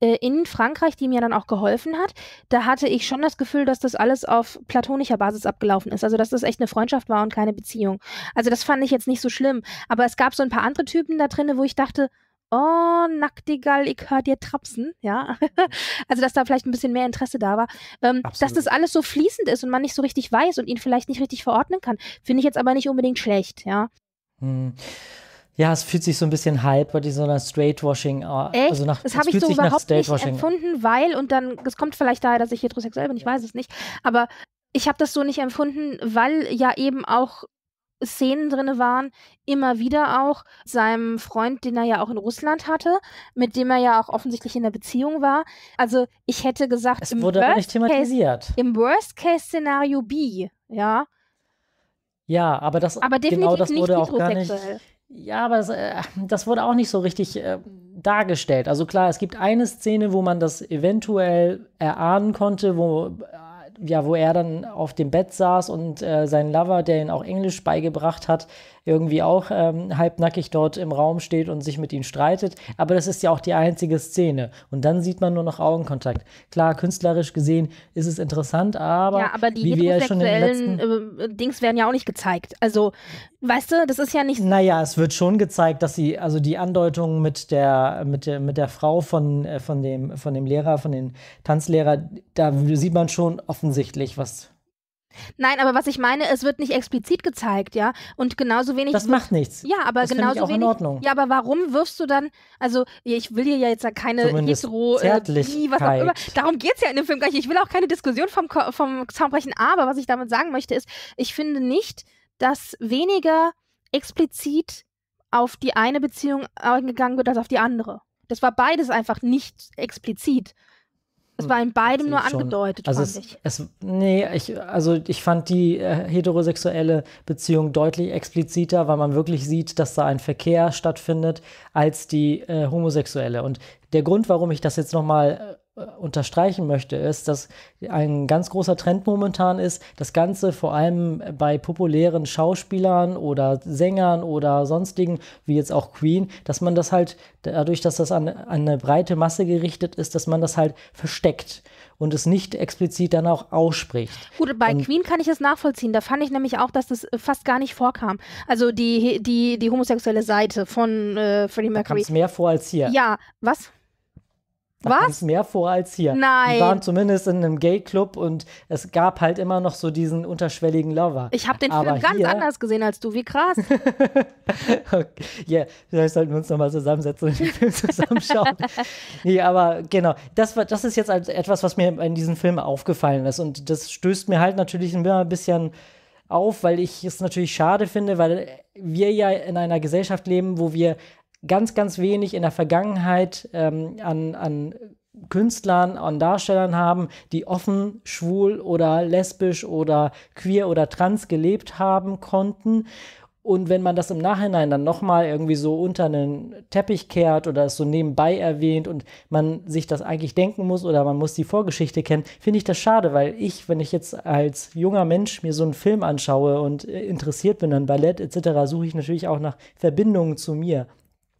E: äh, in Frankreich, die mir dann auch geholfen hat, da hatte ich schon das Gefühl, dass das alles auf platonischer Basis abgelaufen ist. Also, dass das echt eine Freundschaft war und keine Beziehung. Also, das fand ich jetzt nicht so schlimm. Aber es gab so ein paar andere Typen da drin, wo ich dachte, oh, Nacktigall, ich hör dir trapsen, ja. also, dass da vielleicht ein bisschen mehr Interesse da war. Ähm, dass das alles so fließend ist und man nicht so richtig weiß und ihn vielleicht nicht richtig verordnen kann, finde ich jetzt aber nicht unbedingt schlecht, ja. Hm.
D: Ja, es fühlt sich so ein bisschen halb bei so einer Straightwashing.
E: Äh, Echt? Also nach, das habe ich so überhaupt nicht empfunden, weil, und dann, es kommt vielleicht daher, dass ich heterosexuell bin, ich weiß es nicht, aber ich habe das so nicht empfunden, weil ja eben auch Szenen drin waren, immer wieder auch seinem Freund, den er ja auch in Russland hatte, mit dem er ja auch offensichtlich in der Beziehung war. Also ich hätte gesagt,
D: es wurde aber nicht thematisiert.
E: Case, im Worst-Case-Szenario B, ja.
D: Ja, aber das,
E: aber
D: genau das wurde auch gar nicht. Ja, aber das, äh, das, wurde auch nicht so richtig äh, dargestellt. Also klar, es gibt eine Szene, wo man das eventuell erahnen konnte, wo ja, wo er dann auf dem Bett saß und äh, sein Lover, der ihn auch Englisch beigebracht hat, irgendwie auch ähm, halbnackig dort im Raum steht und sich mit ihm streitet. Aber das ist ja auch die einzige Szene. Und dann sieht man nur noch Augenkontakt. Klar, künstlerisch gesehen ist es interessant, aber.
E: Ja, aber die wie wir ja schon in letzten äh, Dings werden ja auch nicht gezeigt. Also, weißt du, das ist ja nicht.
D: Naja, es wird schon gezeigt, dass sie, also die Andeutung mit der, mit der, mit der Frau von, äh, von, dem, von dem Lehrer, von dem Tanzlehrer, da sieht man schon offensichtlich, was
E: Nein, aber was ich meine, es wird nicht explizit gezeigt, ja. Und genauso wenig.
D: Das macht nichts.
E: Ja, aber das genauso
D: ich auch
E: wenig.
D: In Ordnung.
E: Ja, aber warum wirfst du dann, also ich will hier ja jetzt keine
D: Zumindest hetero,
E: äh, was auch immer. Darum geht es ja in dem Film gar nicht. Ich will auch keine Diskussion vom, vom Zaun brechen, aber was ich damit sagen möchte, ist, ich finde nicht, dass weniger explizit auf die eine Beziehung eingegangen wird als auf die andere. Das war beides einfach nicht explizit. Es war in beidem nur angedeutet,
D: also fand es, ich. Es, nee, ich, also ich fand die äh, heterosexuelle Beziehung deutlich expliziter, weil man wirklich sieht, dass da ein Verkehr stattfindet, als die äh, homosexuelle. Und der Grund, warum ich das jetzt nochmal äh, unterstreichen möchte, ist, dass ein ganz großer Trend momentan ist, das Ganze vor allem bei populären Schauspielern oder Sängern oder sonstigen, wie jetzt auch Queen, dass man das halt, dadurch, dass das an, an eine breite Masse gerichtet ist, dass man das halt versteckt und es nicht explizit dann auch ausspricht.
E: Gut, bei und Queen kann ich das nachvollziehen. Da fand ich nämlich auch, dass das fast gar nicht vorkam. Also die, die, die homosexuelle Seite von äh, Freddie Mercury. Da kam
D: es mehr vor als hier.
E: Ja, was?
D: Da Was? mehr vor als hier.
E: Nein.
D: Die waren zumindest in einem Gay-Club und es gab halt immer noch so diesen unterschwelligen Lover.
E: Ich habe den Aber Film ganz hier... anders gesehen als du. Wie krass.
D: okay. Ja, vielleicht sollten wir uns nochmal zusammensetzen und den Film zusammenschauen. nee, aber genau. Das, war, das ist jetzt halt etwas, was mir in diesem Film aufgefallen ist. Und das stößt mir halt natürlich immer ein bisschen auf, weil ich es natürlich schade finde, weil wir ja in einer Gesellschaft leben, wo wir ganz, ganz wenig in der Vergangenheit ähm, an, an Künstlern, an Darstellern haben, die offen, schwul oder lesbisch oder queer oder trans gelebt haben konnten. Und wenn man das im Nachhinein dann nochmal irgendwie so unter einen Teppich kehrt oder es so nebenbei erwähnt und man sich das eigentlich denken muss oder man muss die Vorgeschichte kennen, finde ich das schade, weil ich, wenn ich jetzt als junger Mensch mir so einen Film anschaue und äh, interessiert bin an Ballett etc., suche ich natürlich auch nach Verbindungen zu mir.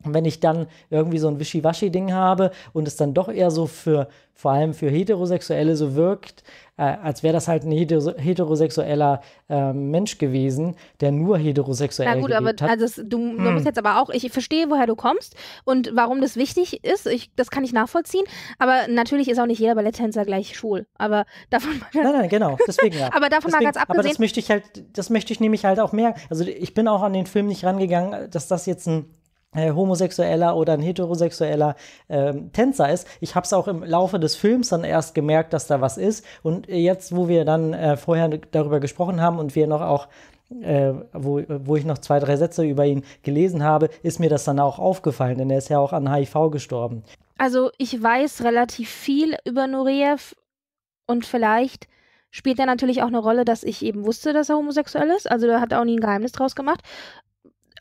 D: Und wenn ich dann irgendwie so ein Wischiwaschi-Ding habe und es dann doch eher so für, vor allem für Heterosexuelle so wirkt, äh, als wäre das halt ein heterosexueller äh, Mensch gewesen, der nur heterosexuell
E: Na gut, aber also du, hm. du musst jetzt aber auch, ich verstehe, woher du kommst und warum das wichtig ist. Ich, das kann ich nachvollziehen. Aber natürlich ist auch nicht jeder Balletttänzer gleich schwul. Aber davon
D: mal Nein, nein, genau. Deswegen ja.
E: aber davon
D: Deswegen,
E: mal ganz abgesehen.
D: Aber das möchte ich halt, das möchte ich nämlich halt auch mehr. Also ich bin auch an den Film nicht rangegangen, dass das jetzt ein äh, homosexueller oder ein heterosexueller äh, Tänzer ist. Ich habe es auch im Laufe des Films dann erst gemerkt, dass da was ist. Und jetzt, wo wir dann äh, vorher darüber gesprochen haben und wir noch auch äh, wo, wo ich noch zwei, drei Sätze über ihn gelesen habe, ist mir das dann auch aufgefallen, denn er ist ja auch an HIV gestorben.
E: Also ich weiß relativ viel über Nureyev und vielleicht spielt er natürlich auch eine Rolle, dass ich eben wusste, dass er homosexuell ist. Also da hat er auch nie ein Geheimnis draus gemacht.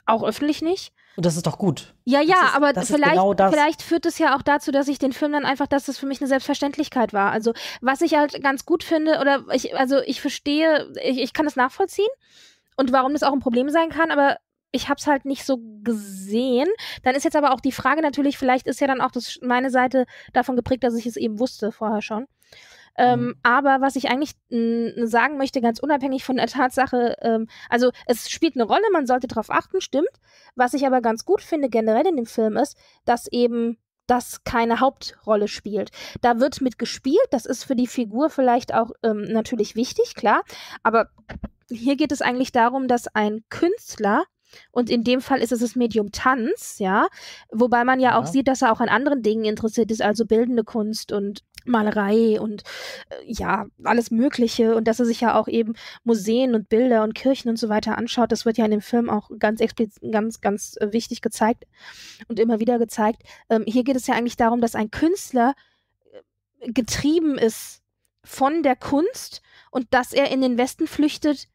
E: Auch öffentlich nicht.
D: Und das ist doch gut.
E: Ja, ja,
D: ist,
E: aber vielleicht,
D: genau
E: vielleicht führt es ja auch dazu, dass ich den Film dann einfach, dass das für mich eine Selbstverständlichkeit war. Also, was ich halt ganz gut finde, oder ich, also ich verstehe, ich, ich kann das nachvollziehen und warum das auch ein Problem sein kann, aber ich habe es halt nicht so gesehen. Dann ist jetzt aber auch die Frage natürlich, vielleicht ist ja dann auch das, meine Seite davon geprägt, dass ich es eben wusste vorher schon. Ähm, mhm. Aber was ich eigentlich sagen möchte, ganz unabhängig von der Tatsache, ähm, also es spielt eine Rolle, man sollte darauf achten, stimmt. Was ich aber ganz gut finde generell in dem Film ist, dass eben das keine Hauptrolle spielt. Da wird mit gespielt, das ist für die Figur vielleicht auch ähm, natürlich wichtig, klar. Aber hier geht es eigentlich darum, dass ein Künstler und in dem Fall ist es das Medium Tanz, ja. Wobei man ja, ja, auch sieht, dass er auch an anderen Dingen interessiert ist, also bildende Kunst und Malerei und äh, ja, alles Mögliche. Und dass er sich ja auch eben Museen und Bilder und Kirchen und so weiter anschaut. Das wird ja in dem Film auch ganz explizit, ganz, ganz äh, wichtig gezeigt und immer wieder gezeigt. Ähm, hier geht es ja eigentlich darum, dass ein Künstler äh, getrieben ist von der Kunst und dass er in den Westen flüchtet,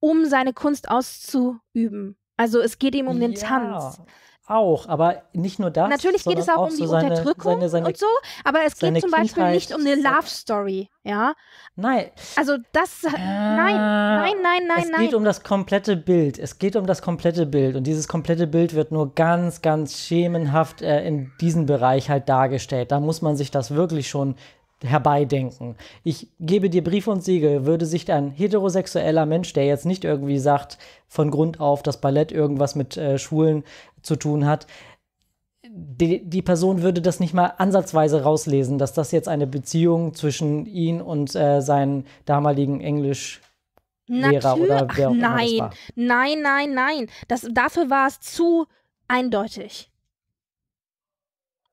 E: um seine Kunst auszuüben. Also es geht ihm um den ja. Tanz
D: auch, aber nicht nur das.
E: Natürlich geht es auch, auch um die so Unterdrückung seine, seine, und so, aber es geht zum Beispiel Kindheit nicht um eine Love Story, ja?
D: Nein.
E: Also das, äh, nein, nein, nein, nein,
D: es nein. Es geht um das komplette Bild. Es geht um das komplette Bild und dieses komplette Bild wird nur ganz, ganz schemenhaft äh, in diesem Bereich halt dargestellt. Da muss man sich das wirklich schon herbeidenken. Ich gebe dir Brief und Siegel, würde sich ein heterosexueller Mensch, der jetzt nicht irgendwie sagt, von Grund auf, dass Ballett irgendwas mit äh, Schwulen zu tun hat, die, die, Person würde das nicht mal ansatzweise rauslesen, dass das jetzt eine Beziehung zwischen ihn und äh, seinen damaligen Englisch Lehrer oder wer auch
E: nein,
D: immer das war.
E: Nein, nein, nein. Das, dafür war es zu eindeutig.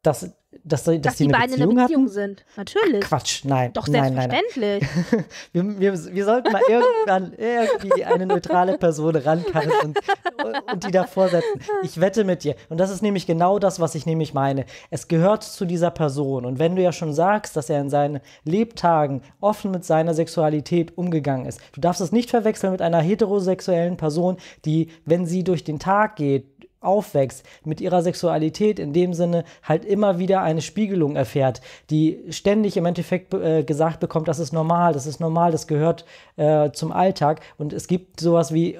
D: Das, dass, dass,
E: dass die, die beiden
D: Beziehung
E: in einer Beziehung
D: hatten?
E: sind. Natürlich.
D: Quatsch, nein.
E: Doch
D: nein,
E: selbstverständlich.
D: Nein, nein. wir, wir, wir sollten mal irgendwann irgendwie eine neutrale Person rankarren und, und die davor setzen. Ich wette mit dir. Und das ist nämlich genau das, was ich nämlich meine. Es gehört zu dieser Person. Und wenn du ja schon sagst, dass er in seinen Lebtagen offen mit seiner Sexualität umgegangen ist, du darfst es nicht verwechseln mit einer heterosexuellen Person, die, wenn sie durch den Tag geht, aufwächst, mit ihrer Sexualität in dem Sinne halt immer wieder eine Spiegelung erfährt, die ständig im Endeffekt äh, gesagt bekommt, das ist normal, das ist normal, das gehört äh, zum Alltag. Und es gibt sowas wie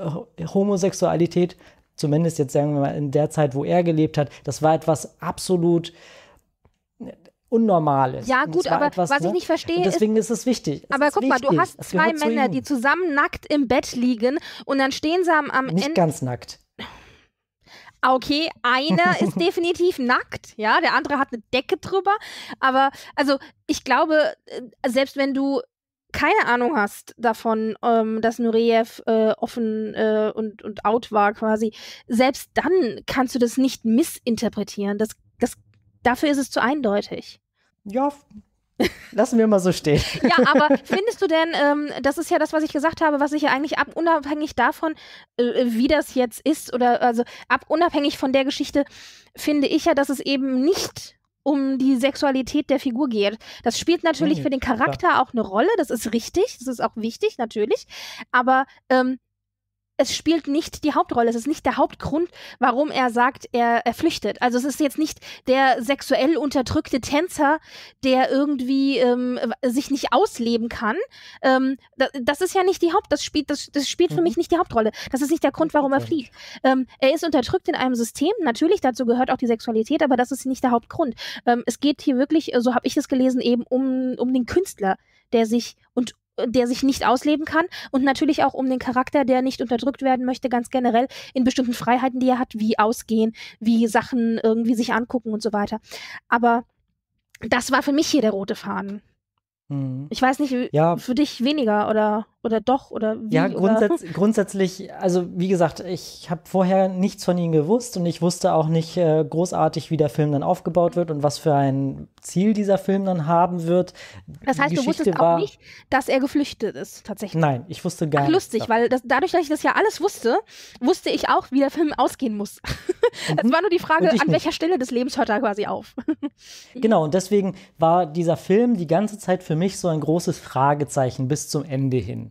D: Homosexualität, zumindest jetzt sagen wir mal in der Zeit, wo er gelebt hat, das war etwas absolut Unnormales.
E: Ja, gut, aber etwas, was ne? ich nicht verstehe. Und
D: deswegen ist, ist es wichtig.
E: Es aber guck
D: wichtig.
E: mal, du hast zwei Männer, die zusammen nackt im Bett liegen und dann stehen sie am, am
D: Nicht
E: Ende.
D: ganz nackt.
E: Okay, einer ist definitiv nackt, ja, der andere hat eine Decke drüber. Aber also ich glaube, äh, selbst wenn du keine Ahnung hast davon, ähm, dass Nureyev äh, offen äh, und, und out war quasi, selbst dann kannst du das nicht missinterpretieren. Das, das, dafür ist es zu eindeutig.
D: Ja, Lassen wir mal so stehen.
E: Ja, aber findest du denn, ähm, das ist ja das, was ich gesagt habe, was ich ja eigentlich ab, unabhängig davon, äh, wie das jetzt ist, oder also ab unabhängig von der Geschichte, finde ich ja, dass es eben nicht um die Sexualität der Figur geht. Das spielt natürlich mhm, für den Charakter klar. auch eine Rolle, das ist richtig, das ist auch wichtig, natürlich. Aber ähm, es spielt nicht die Hauptrolle. Es ist nicht der Hauptgrund, warum er sagt, er, er flüchtet. Also es ist jetzt nicht der sexuell unterdrückte Tänzer, der irgendwie ähm, sich nicht ausleben kann. Ähm, das, das, ist ja nicht die Haupt, das spielt, das, das spielt mhm. für mich nicht die Hauptrolle. Das ist nicht der Grund, warum er flieht. Ähm, er ist unterdrückt in einem System. Natürlich, dazu gehört auch die Sexualität, aber das ist nicht der Hauptgrund. Ähm, es geht hier wirklich, so habe ich es gelesen, eben um, um den Künstler, der sich und der sich nicht ausleben kann und natürlich auch um den Charakter, der nicht unterdrückt werden möchte, ganz generell in bestimmten Freiheiten, die er hat, wie ausgehen, wie Sachen irgendwie sich angucken und so weiter. Aber das war für mich hier der rote Faden. Mhm. Ich weiß nicht, ja. für dich weniger oder oder doch oder wie?
D: Ja, grundsätz grundsätzlich, also wie gesagt, ich habe vorher nichts von ihnen gewusst und ich wusste auch nicht äh, großartig, wie der Film dann aufgebaut wird und was für ein Ziel dieser Film dann haben wird.
E: Das heißt, du wusstest auch nicht, dass er geflüchtet ist, tatsächlich.
D: Nein, ich wusste gar
E: Ach, lustig, weil das, dadurch, dass ich das ja alles wusste, wusste ich auch, wie der Film ausgehen muss. Mhm. es war nur die Frage, an nicht. welcher Stelle des Lebens hört er quasi auf.
D: genau, und deswegen war dieser Film die ganze Zeit für mich so ein großes Fragezeichen bis zum Ende hin.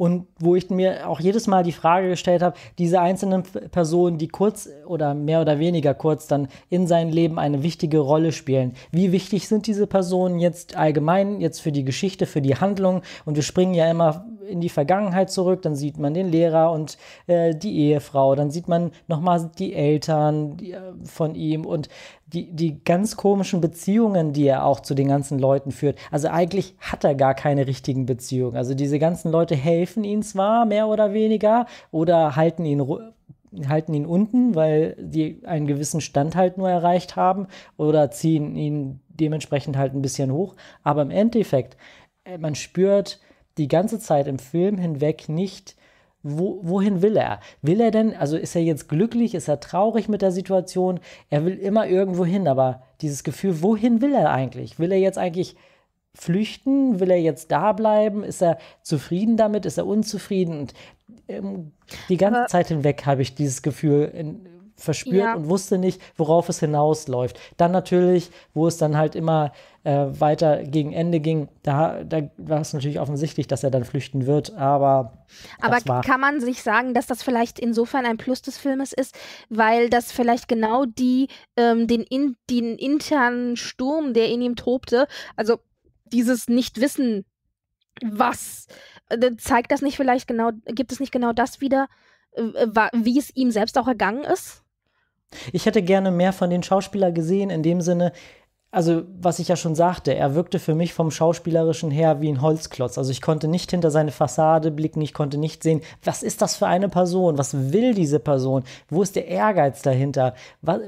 D: Und wo ich mir auch jedes Mal die Frage gestellt habe, diese einzelnen Personen, die kurz oder mehr oder weniger kurz dann in seinem Leben eine wichtige Rolle spielen, wie wichtig sind diese Personen jetzt allgemein, jetzt für die Geschichte, für die Handlung? Und wir springen ja immer in die Vergangenheit zurück, dann sieht man den Lehrer und äh, die Ehefrau, dann sieht man nochmal die Eltern die, äh, von ihm und die, die ganz komischen Beziehungen, die er auch zu den ganzen Leuten führt. Also eigentlich hat er gar keine richtigen Beziehungen. Also diese ganzen Leute helfen ihm zwar mehr oder weniger oder halten ihn halten ihn unten, weil die einen gewissen Stand halt nur erreicht haben oder ziehen ihn dementsprechend halt ein bisschen hoch. Aber im Endeffekt, äh, man spürt die ganze Zeit im Film hinweg nicht, wo, wohin will er? Will er denn, also ist er jetzt glücklich, ist er traurig mit der Situation? Er will immer irgendwo hin, aber dieses Gefühl, wohin will er eigentlich? Will er jetzt eigentlich flüchten? Will er jetzt da bleiben? Ist er zufrieden damit? Ist er unzufrieden? Und ähm, die ganze aber Zeit hinweg habe ich dieses Gefühl in, verspürt ja. und wusste nicht, worauf es hinausläuft. Dann natürlich, wo es dann halt immer äh, weiter gegen Ende ging, da, da war es natürlich offensichtlich, dass er dann flüchten wird, aber.
E: Aber kann man sich sagen, dass das vielleicht insofern ein Plus des Filmes ist, weil das vielleicht genau die, ähm, den, in, den internen Sturm, der in ihm tobte, also dieses Nichtwissen, was, äh, zeigt das nicht vielleicht genau, gibt es nicht genau das wieder, äh, wie es ihm selbst auch ergangen ist?
D: Ich hätte gerne mehr von den Schauspielern gesehen, in dem Sinne, also was ich ja schon sagte, er wirkte für mich vom schauspielerischen her wie ein Holzklotz. Also ich konnte nicht hinter seine Fassade blicken, ich konnte nicht sehen, was ist das für eine Person, was will diese Person, wo ist der Ehrgeiz dahinter, was,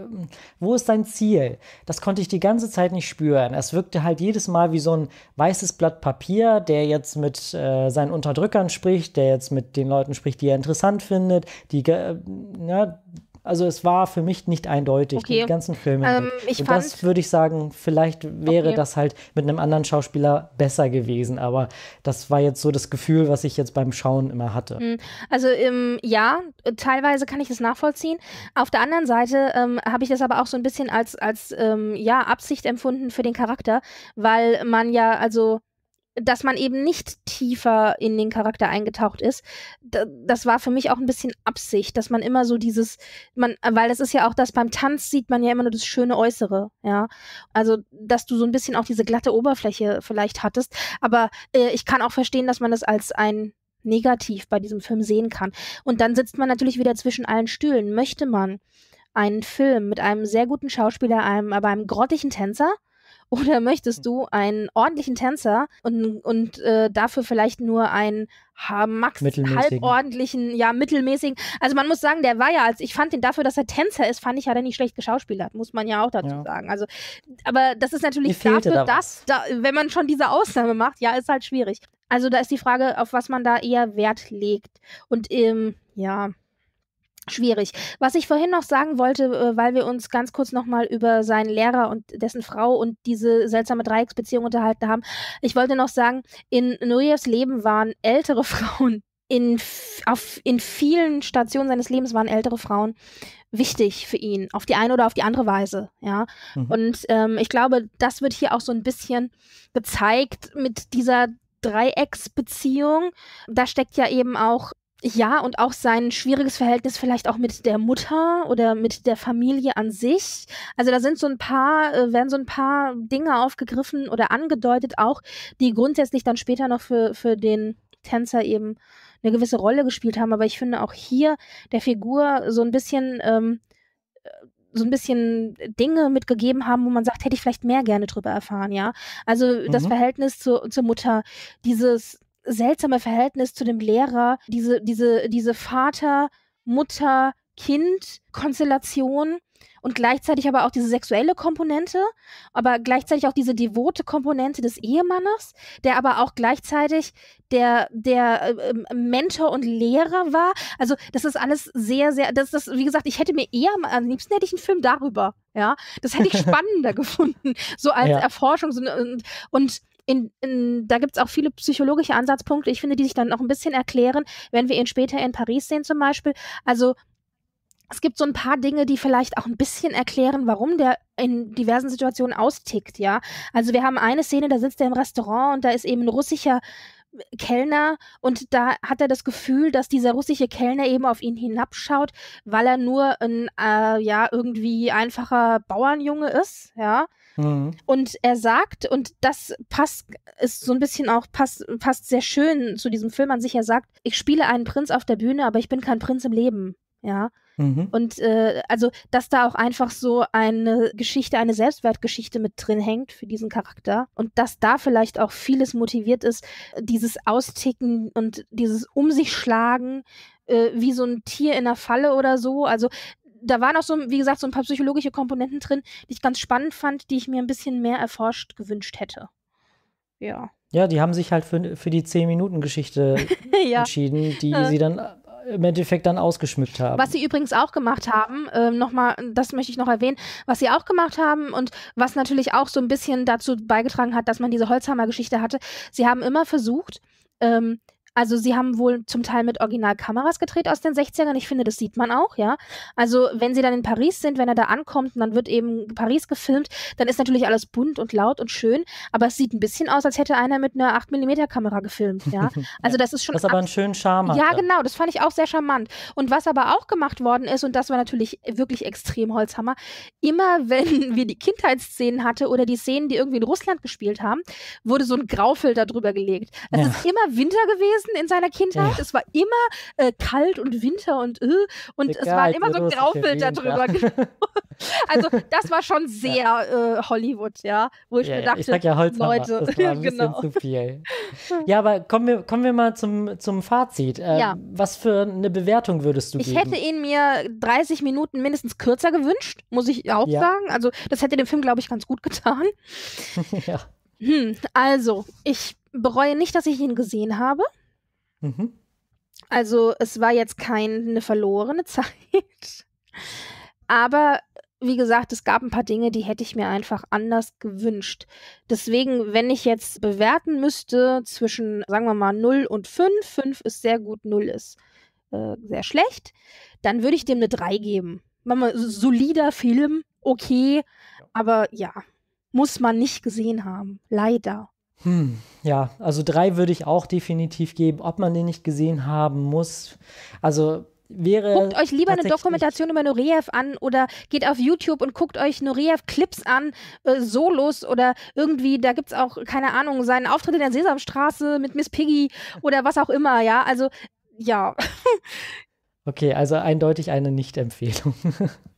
D: wo ist sein Ziel. Das konnte ich die ganze Zeit nicht spüren. Es wirkte halt jedes Mal wie so ein weißes Blatt Papier, der jetzt mit äh, seinen Unterdrückern spricht, der jetzt mit den Leuten spricht, die er interessant findet, die, äh, ja, also es war für mich nicht eindeutig, okay. die ganzen Filme. Ähm, und das würde ich sagen, vielleicht wäre okay. das halt mit einem anderen Schauspieler besser gewesen. Aber das war jetzt so das Gefühl, was ich jetzt beim Schauen immer hatte. Hm.
E: Also ähm, ja, teilweise kann ich das nachvollziehen. Auf der anderen Seite ähm, habe ich das aber auch so ein bisschen als, als ähm, ja, Absicht empfunden für den Charakter, weil man ja, also dass man eben nicht tiefer in den Charakter eingetaucht ist, das war für mich auch ein bisschen Absicht, dass man immer so dieses, man, weil das ist ja auch das beim Tanz sieht man ja immer nur das schöne Äußere, ja. Also, dass du so ein bisschen auch diese glatte Oberfläche vielleicht hattest. Aber äh, ich kann auch verstehen, dass man das als ein Negativ bei diesem Film sehen kann. Und dann sitzt man natürlich wieder zwischen allen Stühlen. Möchte man einen Film mit einem sehr guten Schauspieler, einem, aber einem grottigen Tänzer, oder möchtest hm. du einen ordentlichen Tänzer und, und äh, dafür vielleicht nur einen max halbordentlichen, ja, mittelmäßigen. Also man muss sagen, der war ja, als ich fand ihn dafür, dass er Tänzer ist, fand ich, hat er nicht schlecht geschauspielert, muss man ja auch dazu ja. sagen. Also, aber das ist natürlich dafür, da dass, da, wenn man schon diese Ausnahme macht, ja, ist halt schwierig. Also da ist die Frage, auf was man da eher Wert legt. Und ähm, ja, schwierig. Was ich vorhin noch sagen wollte, äh, weil wir uns ganz kurz nochmal über seinen Lehrer und dessen Frau und diese seltsame Dreiecksbeziehung unterhalten haben. Ich wollte noch sagen, in Nurievs Leben waren ältere Frauen in, auf, in vielen Stationen seines Lebens waren ältere Frauen wichtig für ihn, auf die eine oder auf die andere Weise, ja. Mhm. Und ähm, ich glaube, das wird hier auch so ein bisschen gezeigt mit dieser Dreiecksbeziehung. Da steckt ja eben auch Ja, und auch sein schwieriges Verhältnis vielleicht auch mit der Mutter oder mit der Familie an sich. Also da sind so ein paar, äh, werden so ein paar Dinge aufgegriffen oder angedeutet auch, die grundsätzlich dann später noch für, für den Tänzer eben eine gewisse Rolle gespielt haben. Aber ich finde auch hier der Figur so ein bisschen, ähm, äh, so ein bisschen Dinge mitgegeben haben, wo man sagt, hätte ich vielleicht mehr gerne drüber erfahren, ja. Also mhm. das Verhältnis zu, zur Mutter, dieses seltsame Verhältnis zu dem Lehrer, diese, diese, diese Vater, Mutter, Kind-Konstellation und gleichzeitig aber auch diese sexuelle Komponente, aber gleichzeitig auch diese devote Komponente des Ehemannes, der aber auch gleichzeitig der, der äh, Mentor und Lehrer war. Also das ist alles sehr, sehr, das ist, wie gesagt, ich hätte mir eher, am liebsten hätte ich einen Film darüber, ja. Das hätte ich spannender gefunden, so als ja. Erforschung und, und in, in, da gibt es auch viele psychologische Ansatzpunkte, ich finde, die sich dann noch ein bisschen erklären, wenn wir ihn später in Paris sehen zum Beispiel. Also es gibt so ein paar Dinge, die vielleicht auch ein bisschen erklären, warum der in diversen Situationen austickt, ja. Also wir haben eine Szene, da sitzt er im Restaurant und da ist eben ein russischer Kellner und da hat er das Gefühl, dass dieser russische Kellner eben auf ihn hinabschaut, weil er nur ein äh, ja irgendwie einfacher Bauernjunge ist, ja. Mhm. Und er sagt, und das passt, ist so ein bisschen auch, passt, passt sehr schön zu diesem Film an sich, er sagt, ich spiele einen Prinz auf der Bühne, aber ich bin kein Prinz im Leben. Ja. Mhm. Und äh, also, dass da auch einfach so eine Geschichte, eine Selbstwertgeschichte mit drin hängt für diesen Charakter und dass da vielleicht auch vieles motiviert ist, dieses Austicken und dieses Um sich schlagen, äh, wie so ein Tier in einer Falle oder so. Also da waren auch so, wie gesagt, so ein paar psychologische Komponenten drin, die ich ganz spannend fand, die ich mir ein bisschen mehr erforscht gewünscht hätte. Ja.
D: Ja, die haben sich halt für, für die 10-Minuten-Geschichte ja. entschieden, die sie dann im Endeffekt dann ausgeschmückt haben.
E: Was sie übrigens auch gemacht haben, äh, nochmal, das möchte ich noch erwähnen, was sie auch gemacht haben und was natürlich auch so ein bisschen dazu beigetragen hat, dass man diese Holzhammer-Geschichte hatte, sie haben immer versucht, ähm, also sie haben wohl zum Teil mit Originalkameras gedreht aus den 60ern. Ich finde, das sieht man auch, ja. Also wenn sie dann in Paris sind, wenn er da ankommt und dann wird eben Paris gefilmt, dann ist natürlich alles bunt und laut und schön, aber es sieht ein bisschen aus, als hätte einer mit einer 8mm Kamera gefilmt, ja. Also das ist schon.
D: Was aber einen schönen Charme hat.
E: Ja, genau, das fand ich auch sehr charmant. Und was aber auch gemacht worden ist, und das war natürlich wirklich extrem Holzhammer, immer wenn wir die Kindheitsszenen hatte oder die Szenen, die irgendwie in Russland gespielt haben, wurde so ein Graufilter drüber gelegt. Es ja. ist immer Winter gewesen gewesen in seiner Kindheit. Ja. Es war immer äh, kalt und Winter und äh, und Egal, es war immer so ein Graufilter drüber. also das war schon sehr äh, Hollywood, ja, wo ich
D: ja,
E: mir dachte,
D: ich sag ja Holzhammer, Leute, das war ein genau. zu viel. Ja, aber kommen wir, kommen wir mal zum, zum Fazit. Äh, ja. Was für eine Bewertung würdest du
E: ich
D: geben?
E: Ich hätte ihn mir 30 Minuten mindestens kürzer gewünscht, muss ich auch ja. sagen. Also das hätte dem Film, glaube ich, ganz gut getan. ja. Hm, also, ich bereue nicht, dass ich ihn gesehen habe. Mhm. Also es war jetzt keine verlorene Zeit. Aber wie gesagt, es gab ein paar Dinge, die hätte ich mir einfach anders gewünscht. Deswegen, wenn ich jetzt bewerten müsste zwischen, sagen wir mal, 0 und 5, 5 ist sehr gut, 0 ist äh, sehr schlecht, dann würde ich dem eine 3 geben. Mal, solider Film, okay, aber ja, muss man nicht gesehen haben. Leider.
D: Hm, ja, also drei würde ich auch definitiv geben, ob man den nicht gesehen haben muss. Also wäre.
E: Guckt euch lieber eine Dokumentation über Nureyev an oder geht auf YouTube und guckt euch Nureyev-Clips an, äh, Solos oder irgendwie, da gibt es auch, keine Ahnung, seinen Auftritt in der Sesamstraße mit Miss Piggy oder was auch immer, ja. Also, ja.
D: okay, also eindeutig eine Nicht-Empfehlung.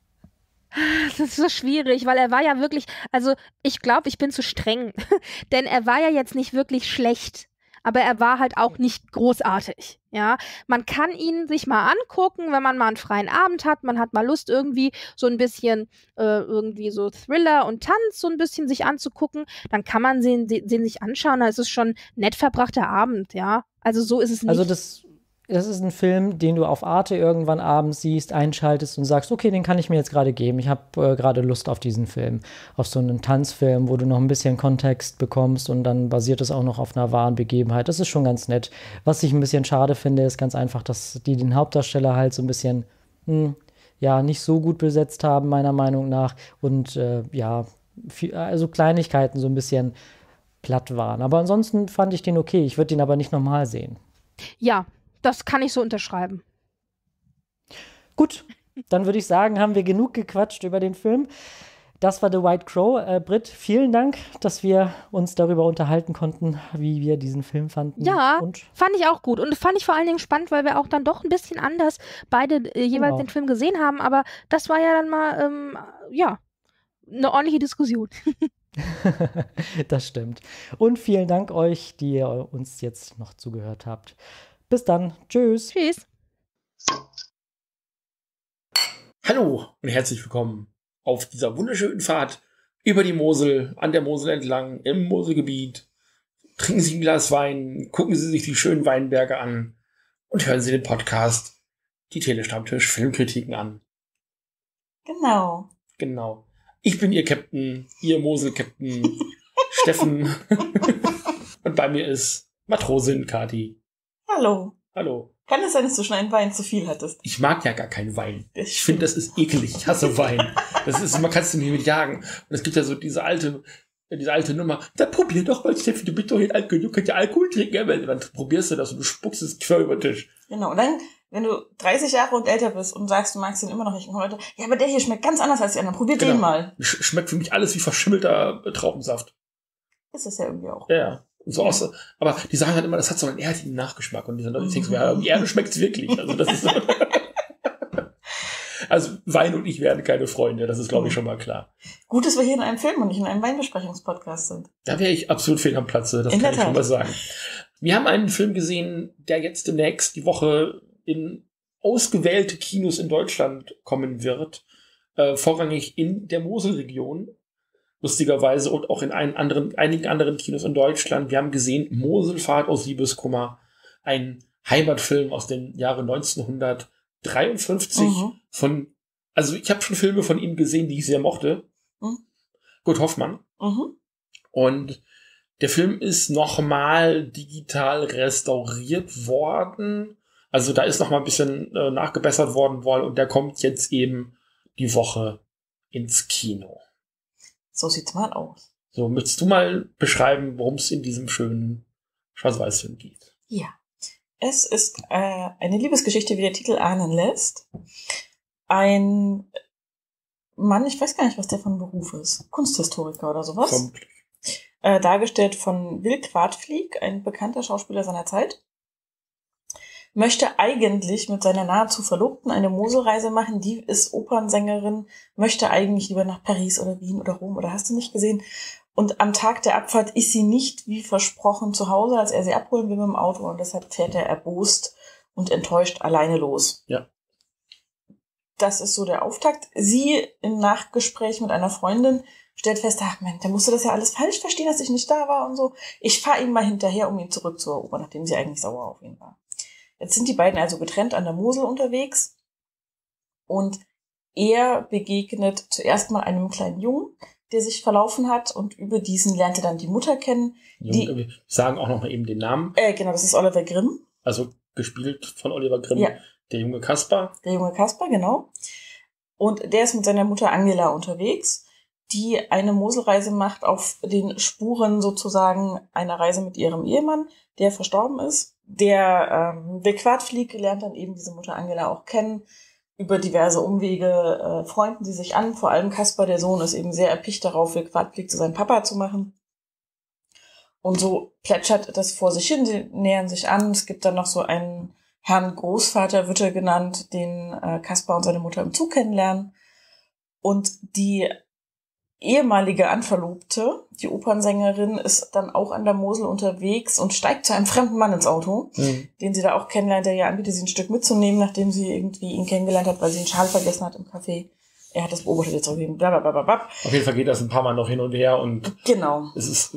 E: Das ist so schwierig, weil er war ja wirklich, also ich glaube, ich bin zu streng, denn er war ja jetzt nicht wirklich schlecht, aber er war halt auch nicht großartig. Ja, man kann ihn sich mal angucken, wenn man mal einen freien Abend hat, man hat mal Lust irgendwie so ein bisschen äh, irgendwie so Thriller und Tanz so ein bisschen sich anzugucken, dann kann man den, den sich anschauen, da ist es schon nett verbrachter Abend, ja. Also so ist es
D: also
E: nicht.
D: Also das das ist ein Film, den du auf Arte irgendwann abends siehst, einschaltest und sagst, okay, den kann ich mir jetzt gerade geben. Ich habe äh, gerade Lust auf diesen Film. Auf so einen Tanzfilm, wo du noch ein bisschen Kontext bekommst und dann basiert es auch noch auf einer wahren Begebenheit. Das ist schon ganz nett. Was ich ein bisschen schade finde, ist ganz einfach, dass die den Hauptdarsteller halt so ein bisschen, hm, ja, nicht so gut besetzt haben, meiner Meinung nach. Und äh, ja, viel, also Kleinigkeiten so ein bisschen platt waren. Aber ansonsten fand ich den okay. Ich würde den aber nicht nochmal sehen.
E: Ja, das kann ich so unterschreiben.
D: Gut, dann würde ich sagen, haben wir genug gequatscht über den Film. Das war The White Crow. Äh, Britt, vielen Dank, dass wir uns darüber unterhalten konnten, wie wir diesen Film fanden.
E: Ja,
D: Und
E: fand ich auch gut. Und fand ich vor allen Dingen spannend, weil wir auch dann doch ein bisschen anders beide äh, jeweils
D: Genau.
E: den Film gesehen haben. Aber das war ja dann mal, ähm, ja, eine ordentliche Diskussion.
D: das stimmt. Und vielen Dank euch, die ihr uns jetzt noch zugehört habt. Bis dann. Tschüss.
E: Tschüss.
C: Hallo und herzlich willkommen auf dieser wunderschönen Fahrt über die Mosel, an der Mosel entlang, im Moselgebiet. Trinken Sie ein Glas Wein, gucken Sie sich die schönen Weinberge an und hören Sie den Podcast, die Telestammtisch Filmkritiken an.
B: Genau.
C: Genau. Ich bin Ihr Captain, Ihr Mosel-Captain, Steffen. und bei mir ist Matrosin Kati.
B: Hallo.
C: Hallo.
B: Kann es sein, dass du schon einen Wein zu viel hattest?
C: Ich mag ja gar keinen Wein. Ich finde, das ist ekelig. Ich hasse Wein. Das ist, man kann es nicht mit jagen. Und es gibt ja so diese alte, diese alte Nummer. Da probier doch mal, Steffi, du bist doch nicht alt genug, du kannst ja Alkohol trinken. Aber dann probierst du das und du spuckst es quer über den Tisch.
B: Genau. Und dann, wenn du 30 Jahre und älter bist und sagst, du magst ihn immer noch nicht, Leute, ja, aber der hier schmeckt ganz anders als die anderen. Probier
C: Genau.
B: den mal.
C: Sch schmeckt für mich alles wie verschimmelter äh, Traubensaft.
B: Ist das ja irgendwie auch.
C: Ja, ja. So aus, aber die sagen halt immer, das hat so einen ehrlichen Nachgeschmack. Und die sagen, ich denke so, ja, Erde schmeckt's wirklich. Also das ist Also Wein und ich werden keine Freunde, das ist, glaube ich, schon mal klar.
B: Gut, dass wir hier in einem Film und nicht in einem Weinbesprechungspodcast sind.
C: Da wäre ich absolut fehl am Platze, das
B: In
C: kann ich schon mal sagen. Wir haben einen Film gesehen, der jetzt demnächst die Woche in ausgewählte Kinos in Deutschland kommen wird. Äh, vorrangig in der Moselregion. Lustigerweise und auch in anderen, einigen anderen Kinos in Deutschland. Wir haben gesehen Moselfahrt aus Liebeskummer. Ein Heimatfilm aus dem Jahre 1953
B: Mhm.
C: von, also ich habe schon Filme von ihm gesehen, die ich sehr mochte.
B: Mhm.
C: Gut Hoffmann.
B: Mhm.
C: Und der Film ist nochmal digital restauriert worden. Also da ist nochmal ein bisschen äh, nachgebessert worden wollen und der kommt jetzt eben die Woche ins Kino.
B: So sieht's mal aus.
C: So, möchtest du mal beschreiben, worum es in diesem schönen Schwarz-Weiß-Film geht?
B: Ja. Es ist äh, eine Liebesgeschichte, wie der Titel ahnen lässt. Ein Mann, ich weiß gar nicht, was der von Beruf ist. Kunsthistoriker oder sowas.
C: Vermutlich.
B: äh, dargestellt von Will Quadflieg, ein bekannter Schauspieler seiner Zeit, möchte eigentlich mit seiner nahezu Verlobten eine Moselreise machen. Die ist Opernsängerin, möchte eigentlich lieber nach Paris oder Wien oder Rom oder hast du nicht gesehen. Und am Tag der Abfahrt ist sie nicht wie versprochen zu Hause, als er sie abholen will mit dem Auto und deshalb fährt er erbost und enttäuscht alleine los.
C: Ja.
B: Das ist so der Auftakt. Sie im Nachgespräch mit einer Freundin stellt fest, ach Mensch, der musste das ja alles falsch verstehen, dass ich nicht da war und so. Ich fahre ihm mal hinterher, um ihn zurückzuerobern, nachdem sie eigentlich sauer auf ihn war. Jetzt sind die beiden also getrennt an der Mosel unterwegs und er begegnet zuerst mal einem kleinen Jungen, der sich verlaufen hat und über diesen lernt er dann die Mutter kennen. Die-
C: Wir sagen auch nochmal eben den Namen.
B: Äh, genau, das ist Oliver Grimm,
C: Also gespielt von Oliver Grimm,
B: Ja.
C: der junge Kaspar.
B: der junge Kasper, genau. Und der ist mit seiner Mutter Angela unterwegs, die eine Moselreise macht auf den Spuren sozusagen einer Reise mit ihrem Ehemann, der verstorben ist. Der ähm, Bequatflieg lernt dann eben diese Mutter Angela auch kennen. Über diverse Umwege äh, freunden sie sich an. Vor allem Kasper, der Sohn, ist eben sehr erpicht darauf, Bequatflieg zu seinem Papa zu machen. Und so plätschert das vor sich hin. Sie nähern sich an. Es gibt dann noch so einen Herrn Großvater, wird er genannt, den äh, Kaspar und seine Mutter im Zug kennenlernen. Und die ehemalige Anverlobte, die Opernsängerin, ist dann auch an der Mosel unterwegs und steigt zu einem fremden Mann ins Auto, den sie da auch kennenlernt, der ihr anbietet, sie ein Stück mitzunehmen, nachdem sie irgendwie ihn kennengelernt hat, weil sie einen Schal vergessen hat im Café. Er hat das beobachtet, jetzt zurückgegeben, bla, bla, bla, bla, bla.
C: Auf jeden Fall geht das ein paar Mal noch hin und her und
B: Genau.
C: es ist,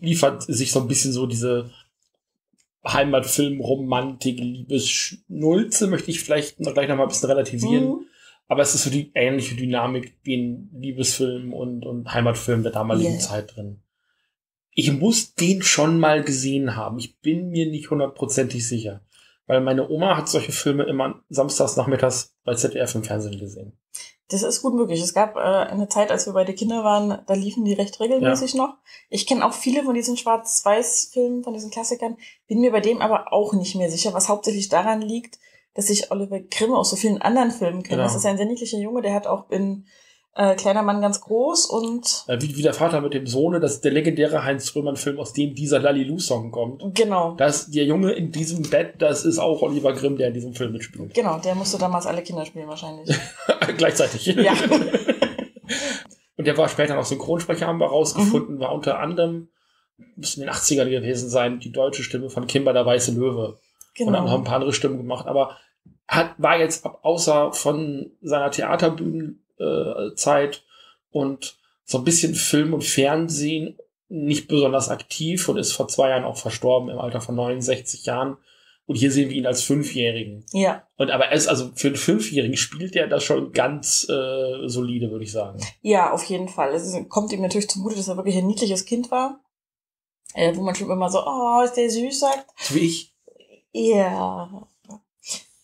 C: liefert sich so ein bisschen so diese Heimatfilm-Romantik, Liebesschnulze, möchte ich vielleicht noch gleich noch mal ein bisschen relativieren.
B: Mhm.
C: Aber es ist so die ähnliche Dynamik wie in Liebesfilm und, und Heimatfilm der damaligen
B: Yeah.
C: Zeit drin. Ich muss den schon mal gesehen haben. Ich bin mir nicht hundertprozentig sicher. Weil meine Oma hat solche Filme immer samstags nachmittags bei ZDF im Fernsehen gesehen.
B: Das ist gut möglich. Es gab äh, eine Zeit, als wir beide Kinder waren, da liefen die recht regelmäßig noch. Ich kenne auch viele von diesen Schwarz-Weiß-Filmen, von diesen Klassikern, bin mir bei dem aber auch nicht mehr sicher, was hauptsächlich daran liegt, dass ich Oliver Grimm aus so vielen anderen Filmen kenne.
C: Genau.
B: Das ist ein sehr niedlicher Junge, der hat auch in äh, Kleiner Mann ganz groß und
C: Äh, Wie, wie der Vater mit dem Sohne, das ist der legendäre Heinz Röhmann-Film, aus dem dieser Lalilu-Song kommt.
B: genau,
C: Das, der Junge in diesem Bett, das ist auch Oliver Grimm, der in diesem Film mitspielt.
B: genau, der musste damals alle Kinder spielen wahrscheinlich.
C: Gleichzeitig.
B: Ja.
C: Und der war später noch Synchronsprecher, haben wir
B: Mhm.
C: rausgefunden, war unter anderem, müssen in den 80ern gewesen sein, die deutsche Stimme von Kimber der Weiße Löwe. Und dann noch
B: Genau.
C: ein paar andere Stimmen gemacht, aber hat, war jetzt ab, außer von seiner Theaterbühnenzeit und so ein bisschen Film und Fernsehen nicht besonders aktiv und ist vor zwei Jahren auch verstorben im Alter von 69 Jahren. Und hier sehen wir ihn als Fünfjährigen.
B: Ja,
C: Und aber er ist also für einen Fünfjährigen spielt er das schon ganz äh, solide, würde ich sagen.
B: ja, auf jeden Fall. Es ist, kommt ihm natürlich zugute, dass er wirklich ein niedliches Kind war. Äh, wo man schon immer so, oh, ist der süß sagt.
C: So wie ich.
B: Ja.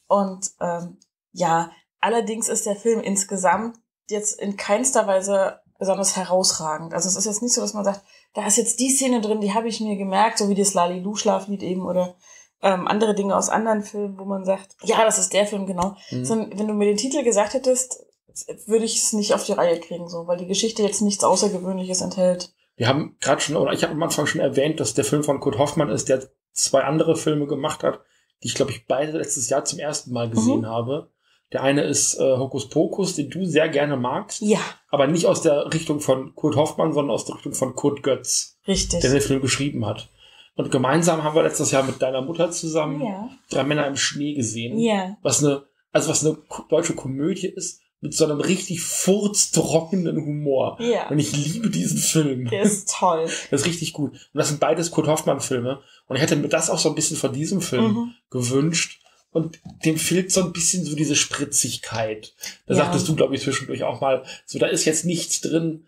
B: Und ähm, ja, allerdings ist der Film insgesamt jetzt in keinster Weise besonders herausragend. Also es ist jetzt nicht so, dass man sagt, da ist jetzt die Szene drin, die habe ich mir gemerkt, so wie das Lali-Lu-Schlaflied eben oder ähm, andere Dinge aus anderen Filmen, wo man sagt, ja, das ist der Film, genau.
C: Mhm.
B: Sondern wenn du mir den Titel gesagt hättest, würde ich es nicht auf die Reihe kriegen, so, weil die Geschichte jetzt nichts Außergewöhnliches enthält.
C: Wir haben gerade schon, oder ich habe am Anfang schon erwähnt, dass der Film von Kurt Hoffmann ist, der zwei andere Filme gemacht hat, die ich, glaube ich, beide letztes Jahr zum ersten Mal gesehen
B: Mhm.
C: habe. Der eine ist äh, Hokus Pokus, den du sehr gerne magst,
B: Ja,
C: aber nicht aus der Richtung von Kurt Hoffmann, sondern aus der Richtung von Kurt Götz,
B: richtig.
C: der den Film geschrieben hat. Und gemeinsam haben wir letztes Jahr mit deiner Mutter zusammen
B: Ja,
C: Drei Männer im Schnee gesehen.
B: ja,
C: was eine, also was eine deutsche Komödie ist, mit so einem richtig furztrockenen Humor.
B: ja.
C: Und ich liebe diesen Film.
B: Der ist toll.
C: Das ist richtig gut. Und das sind beides Kurt Hoffmann-Filme. Und ich hätte mir das auch so ein bisschen von diesem Film
B: Mhm.
C: gewünscht. Und dem fehlt so ein bisschen so diese Spritzigkeit. Da
B: Ja.
C: sagtest du, glaube ich, zwischendurch auch mal, so da ist jetzt nichts drin,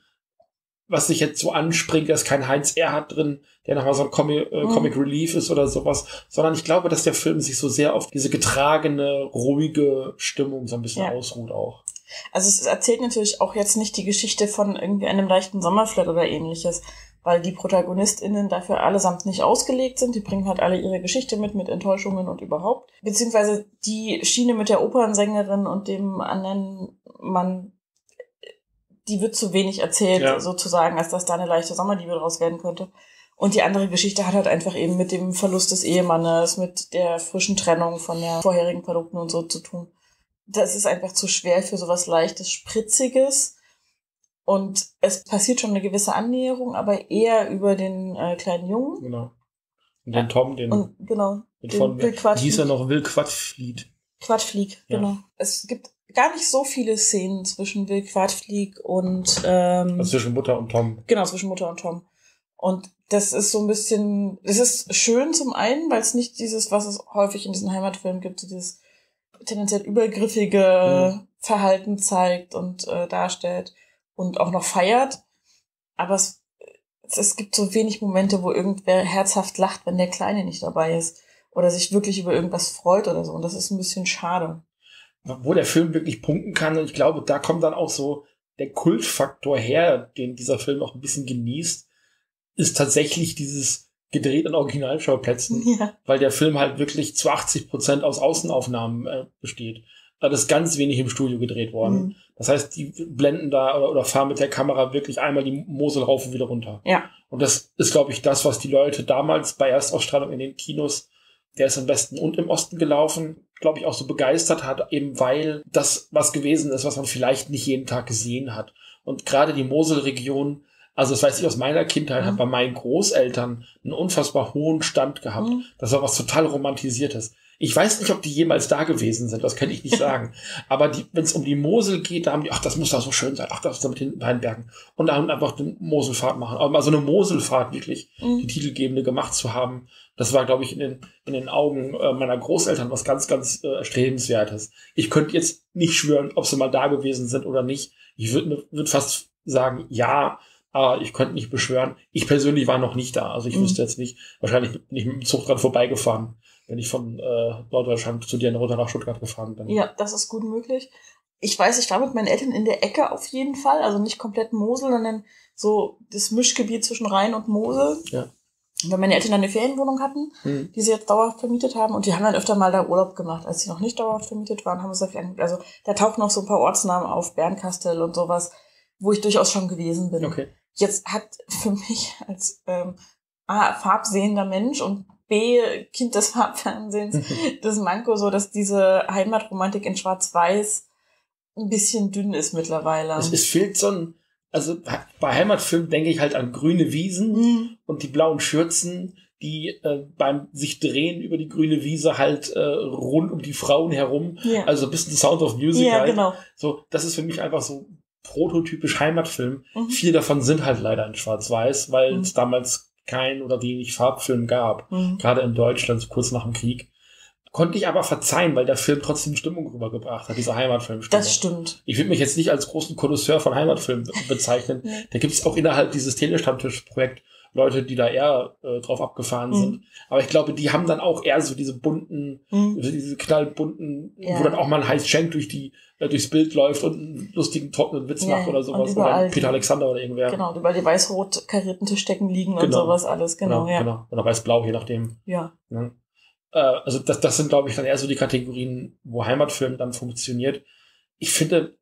C: was sich jetzt so anspringt, da ist kein Heinz Erhardt drin, der nochmal so ein Comic, äh,
B: Mhm.
C: Comic Relief ist oder sowas, sondern ich glaube, dass der Film sich so sehr auf diese getragene, ruhige Stimmung so ein bisschen
B: Ja.
C: ausruht auch.
B: Also es erzählt natürlich auch jetzt nicht die Geschichte von irgendwie einem leichten Sommerflirt oder ähnliches, weil die ProtagonistInnen dafür allesamt nicht ausgelegt sind. Die bringen halt alle ihre Geschichte mit, mit Enttäuschungen und überhaupt. Beziehungsweise die Schiene mit der Opernsängerin und dem anderen Mann, die wird zu wenig erzählt,
C: Ja.
B: sozusagen, als dass da eine leichte Sommerliebe draus werden könnte. Und die andere Geschichte hat halt einfach eben mit dem Verlust des Ehemannes, mit der frischen Trennung von der vorherigen Verlobten und so zu tun das ist einfach zu schwer für sowas leichtes, spritziges. Und es passiert schon eine gewisse Annäherung, aber eher über den äh, kleinen Jungen.
C: Genau. Und den Tom, den,
B: Und genau,
C: den
B: den
C: von,
B: Will
C: wie hieß er
B: Quadflieg.
C: noch, Will Quadflied.
B: Quadflieg,
C: Ja.
B: genau. Es gibt gar nicht so viele Szenen zwischen Will Quadflieg und ähm,
C: Also zwischen Mutter und Tom.
B: Genau, zwischen Mutter und Tom. Und das ist so ein bisschen, das ist schön zum einen, weil es nicht dieses, was es häufig in diesen Heimatfilmen gibt, dieses tendenziell übergriffige
C: Mhm.
B: Verhalten zeigt und äh, darstellt und auch noch feiert. Aber es, es, es gibt so wenig Momente, wo irgendwer herzhaft lacht, wenn der Kleine nicht dabei ist. Oder sich wirklich über irgendwas freut oder so. Und das ist ein bisschen schade.
C: wo der Film wirklich punkten kann. Und ich glaube, da kommt dann auch so der Kultfaktor her, den dieser Film auch ein bisschen genießt, ist tatsächlich dieses gedreht an Originalschauplätzen,
B: Ja.
C: weil der Film halt wirklich zu 80 Prozent aus Außenaufnahmen äh, besteht. Da ist ganz wenig im Studio gedreht worden.
B: Mhm.
C: Das heißt, die blenden da oder, oder fahren mit der Kamera wirklich einmal die Mosel rauf und wieder runter.
B: Ja.
C: Und das ist, glaube ich, das, was die Leute damals bei Erstausstrahlung in den Kinos, der ist im Westen und im Osten gelaufen, glaube ich, auch so begeistert hat, eben weil das was gewesen ist, was man vielleicht nicht jeden Tag gesehen hat. Und gerade die Moselregion, also das weiß ich aus meiner Kindheit,
B: Mhm.
C: hat bei meinen Großeltern einen unfassbar hohen Stand gehabt.
B: Mhm.
C: Das war was total romantisiertes. Ich weiß nicht, ob die jemals da gewesen sind, das kann ich nicht sagen. Aber wenn es um die Mosel geht, da haben die, ach, das muss da so schön sein, ach, das ist da mit den Weinbergen. Und da haben einfach eine Moselfahrt machen. Aber mal so eine Moselfahrt wirklich, die
B: Mhm.
C: titelgebende gemacht zu haben, das war, glaube ich, in den, in den Augen äh, meiner Großeltern was ganz, ganz äh, erstrebenswertes. Ich könnte jetzt nicht schwören, ob sie mal da gewesen sind oder nicht. Ich würde würd fast sagen, ja, aber ich könnte nicht beschwören. Ich persönlich war noch nicht da. Also ich
B: Mhm.
C: wüsste jetzt nicht, wahrscheinlich bin ich mit dem Zug dran vorbeigefahren, wenn ich von äh, Norddeutschland zu dir runter nach Stuttgart gefahren bin.
B: Ja, das ist gut möglich. ich weiß, ich war mit meinen Eltern in der Ecke auf jeden Fall, also nicht komplett Mosel, sondern so das Mischgebiet zwischen Rhein und Mosel.
C: Ja.
B: Weil meine Eltern eine Ferienwohnung hatten,
C: Mhm.
B: die sie jetzt dauerhaft vermietet haben und die haben dann öfter mal da Urlaub gemacht. Als sie noch nicht dauerhaft vermietet waren, haben sie das angeguckt. Also da tauchen noch so ein paar Ortsnamen auf, Bernkastel und sowas, wo ich durchaus schon gewesen bin.
C: Okay.
B: Jetzt hat für mich als ähm, A, farbsehender Mensch und B, Kind des Farbfernsehens, das Manko so, dass diese Heimatromantik in Schwarz-Weiß ein bisschen dünn ist mittlerweile.
C: Es, es fehlt so ein, also bei Heimatfilmen denke ich halt an grüne Wiesen
B: Hm,
C: und die blauen Schürzen, die äh, beim sich drehen über die grüne Wiese halt äh, rund um die Frauen herum.
B: ja,
C: Also ein bisschen Sound of Music
B: ja
C: halt.
B: genau.
C: So, das ist für mich einfach so prototypisch Heimatfilm.
B: Mhm.
C: Viele davon sind halt leider in Schwarz-Weiß, weil
B: Mhm.
C: es damals kein oder wenig Farbfilm gab.
B: Mhm.
C: Gerade in Deutschland, so kurz nach dem Krieg. Konnte ich aber verzeihen, weil der Film trotzdem Stimmung rübergebracht hat, diese Heimatfilmstimmung.
B: Das stimmt.
C: Ich würde mich jetzt nicht als großen Konnoisseur von Heimatfilmen be- bezeichnen. Da gibt es auch innerhalb dieses Telestammtisch-Projekt Leute, die da eher äh, drauf abgefahren
B: Mhm.
C: sind. Aber ich glaube, die haben dann auch eher so diese bunten,
B: Mhm.
C: diese knallbunten,
B: Ja.
C: wo dann auch mal ein heiß Schenk durch die, äh, durchs Bild läuft und einen lustigen trockenen Witz
B: Ja,
C: macht oder
B: und
C: sowas. Oder Peter Alexander oder irgendwer.
B: Genau, und über die weiß-rot karierten Tischdecken liegen und
C: Genau.
B: sowas alles. Genau, ja.
C: genau. Oder weiß-blau, je nachdem.
B: Ja.
C: Ne? Äh, also das, das sind, glaube ich, dann eher so die Kategorien, wo Heimatfilm dann funktioniert. Ich finde,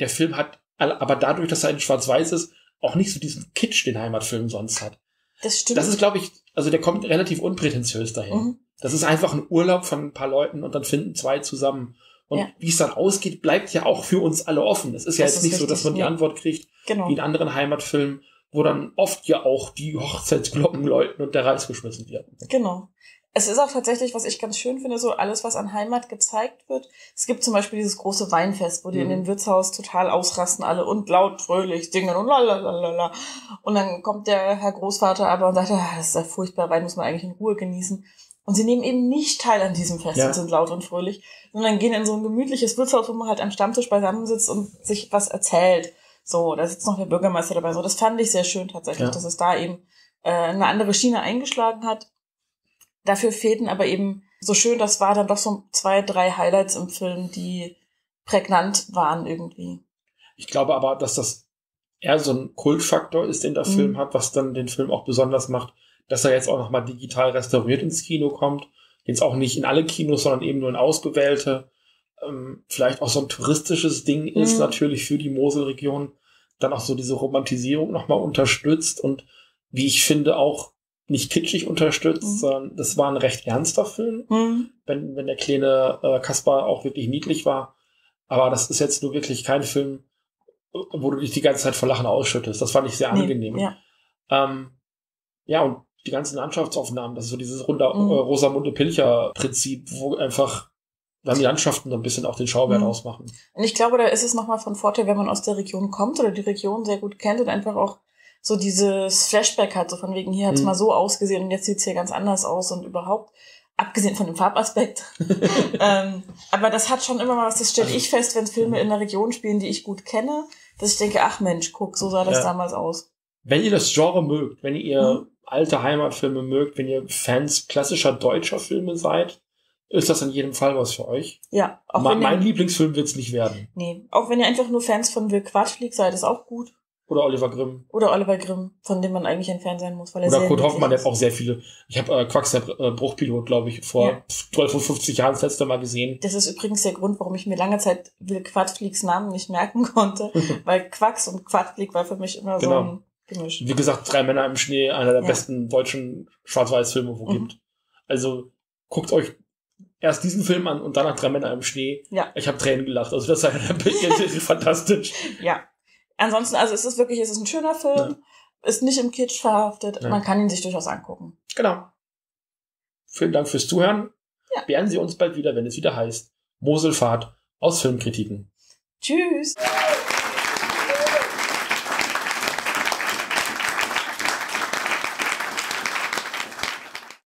C: der Film hat, aber dadurch, dass er in Schwarz-Weiß ist, auch nicht so diesen Kitsch, den Heimatfilm sonst hat.
B: Das stimmt.
C: Das ist, glaube ich, also der kommt relativ unprätentiös dahin.
B: Mhm.
C: Das ist einfach ein Urlaub von ein paar Leuten und dann finden zwei zusammen. Und
B: Ja.
C: wie es dann ausgeht, bleibt ja auch für uns alle offen. Es ist ja
B: Das
C: jetzt
B: ist
C: nicht so, dass man die
B: ja.
C: Antwort kriegt,
B: Genau.
C: wie in anderen Heimatfilmen, wo dann oft ja auch die Hochzeitsglocken läuten und der Reis geschmissen wird.
B: Genau. Es ist auch tatsächlich, was ich ganz schön finde, so alles, was an Heimat gezeigt wird. Es gibt zum Beispiel dieses große Weinfest, wo die in
C: Mhm.
B: dem Wirtshaus total ausrasten alle und laut fröhlich singen und lalalala. Und dann kommt der Herr Großvater aber und sagt, ah, das ist ja furchtbar, Wein muss man eigentlich in Ruhe genießen. Und sie nehmen eben nicht teil an diesem Fest
C: Ja.
B: und sind laut und fröhlich, sondern gehen in so ein gemütliches Wirtshaus, wo man halt am Stammtisch beisammensitzt und sich was erzählt. So, da sitzt noch der Bürgermeister dabei. So, das fand ich sehr schön tatsächlich,
C: Ja.
B: dass es da eben äh, eine andere Schiene eingeschlagen hat. Dafür fehlten aber eben so schön, das war dann doch so zwei, drei Highlights im Film, die prägnant waren irgendwie.
C: Ich glaube aber, dass das eher so ein Kultfaktor ist, den der
B: Mhm.
C: Film hat, was dann den Film auch besonders macht, dass er jetzt auch nochmal digital restauriert ins Kino kommt. Jetzt auch nicht in alle Kinos, sondern eben nur in ausgewählte. Ähm, vielleicht auch so ein touristisches Ding ist
B: Mhm.
C: natürlich für die Moselregion. Dann auch so diese Romantisierung nochmal unterstützt und wie ich finde auch nicht kitschig unterstützt,
B: Mhm.
C: sondern das war ein recht ernster Film
B: Hm.
C: wenn, wenn der kleine äh, Kaspar auch wirklich niedlich war. Aber das ist jetzt nur wirklich kein Film, wo du dich die ganze Zeit vor Lachen ausschüttest. Das fand ich sehr
B: Nee,
C: angenehm.
B: ja.
C: Ähm, ja, und die ganzen Landschaftsaufnahmen, das ist so dieses runde,
B: Mhm.
C: äh, Rosamunde Pilcher-Prinzip, wo einfach dann die Landschaften so ein bisschen auch den Schauwert
B: Mhm.
C: ausmachen.
B: Und ich glaube, da ist es nochmal von Vorteil, wenn man aus der Region kommt oder die Region sehr gut kennt und einfach auch so dieses Flashback hat, so von wegen, hier hat's
C: Mhm.
B: mal so ausgesehen und jetzt sieht's hier ganz anders aus und überhaupt, abgesehen von dem Farbaspekt. ähm, aber das hat schon immer mal was, das stelle
C: Also-
B: ich fest, wenn Filme in einer Region spielen, die ich gut kenne, dass ich denke, ach Mensch, guck, so sah das
C: Ja.
B: damals aus.
C: Wenn ihr das Genre mögt, wenn ihr
B: Mhm.
C: alte Heimatfilme mögt, wenn ihr Fans klassischer deutscher Filme seid, ist das in jedem Fall was für euch.
B: Ja, auch
C: Ma-
B: wenn
C: mein
B: ihr,
C: Lieblingsfilm wird's nicht werden.
B: nee, auch wenn ihr einfach nur Fans von Will Quatschflieg seid, ist auch gut.
C: Oder Oliver Grimm.
B: Oder Oliver Grimm, von dem man eigentlich ein Fan sein muss, weil er
C: Oder
B: sehr
C: Kurt Hoffmann, der hat auch sehr viele. Ich habe äh, Quacks, der äh, Bruchpilot, glaube ich, vor
B: Ja.
C: 12 oder 50 Jahren das letzte Mal gesehen.
B: Das ist übrigens der Grund, warum ich mir lange Zeit Will Quadfliegs Namen nicht merken konnte, weil Quacks und Quadflieg war für mich immer so
C: Genau.
B: ein Gemisch.
C: Wie gesagt, Drei Männer im Schnee, einer der
B: Ja.
C: besten deutschen Schwarz-Weiß-Filme, wo
B: Mhm.
C: gibt. Also guckt euch erst diesen Film an und danach Drei Männer im Schnee.
B: Ja.
C: Ich habe Tränen gelacht. Also das ist fantastisch.
B: Ja. Ansonsten, also es ist wirklich, es ist ein schöner Film, ist nicht im Kitsch verhaftet,
C: Ja.
B: man kann ihn sich durchaus angucken.
C: Genau. Vielen Dank fürs Zuhören.
B: Ja.
C: Beehren Sie uns bald wieder, wenn es wieder heißt Moselfahrt aus Filmkritiken.
B: Tschüss!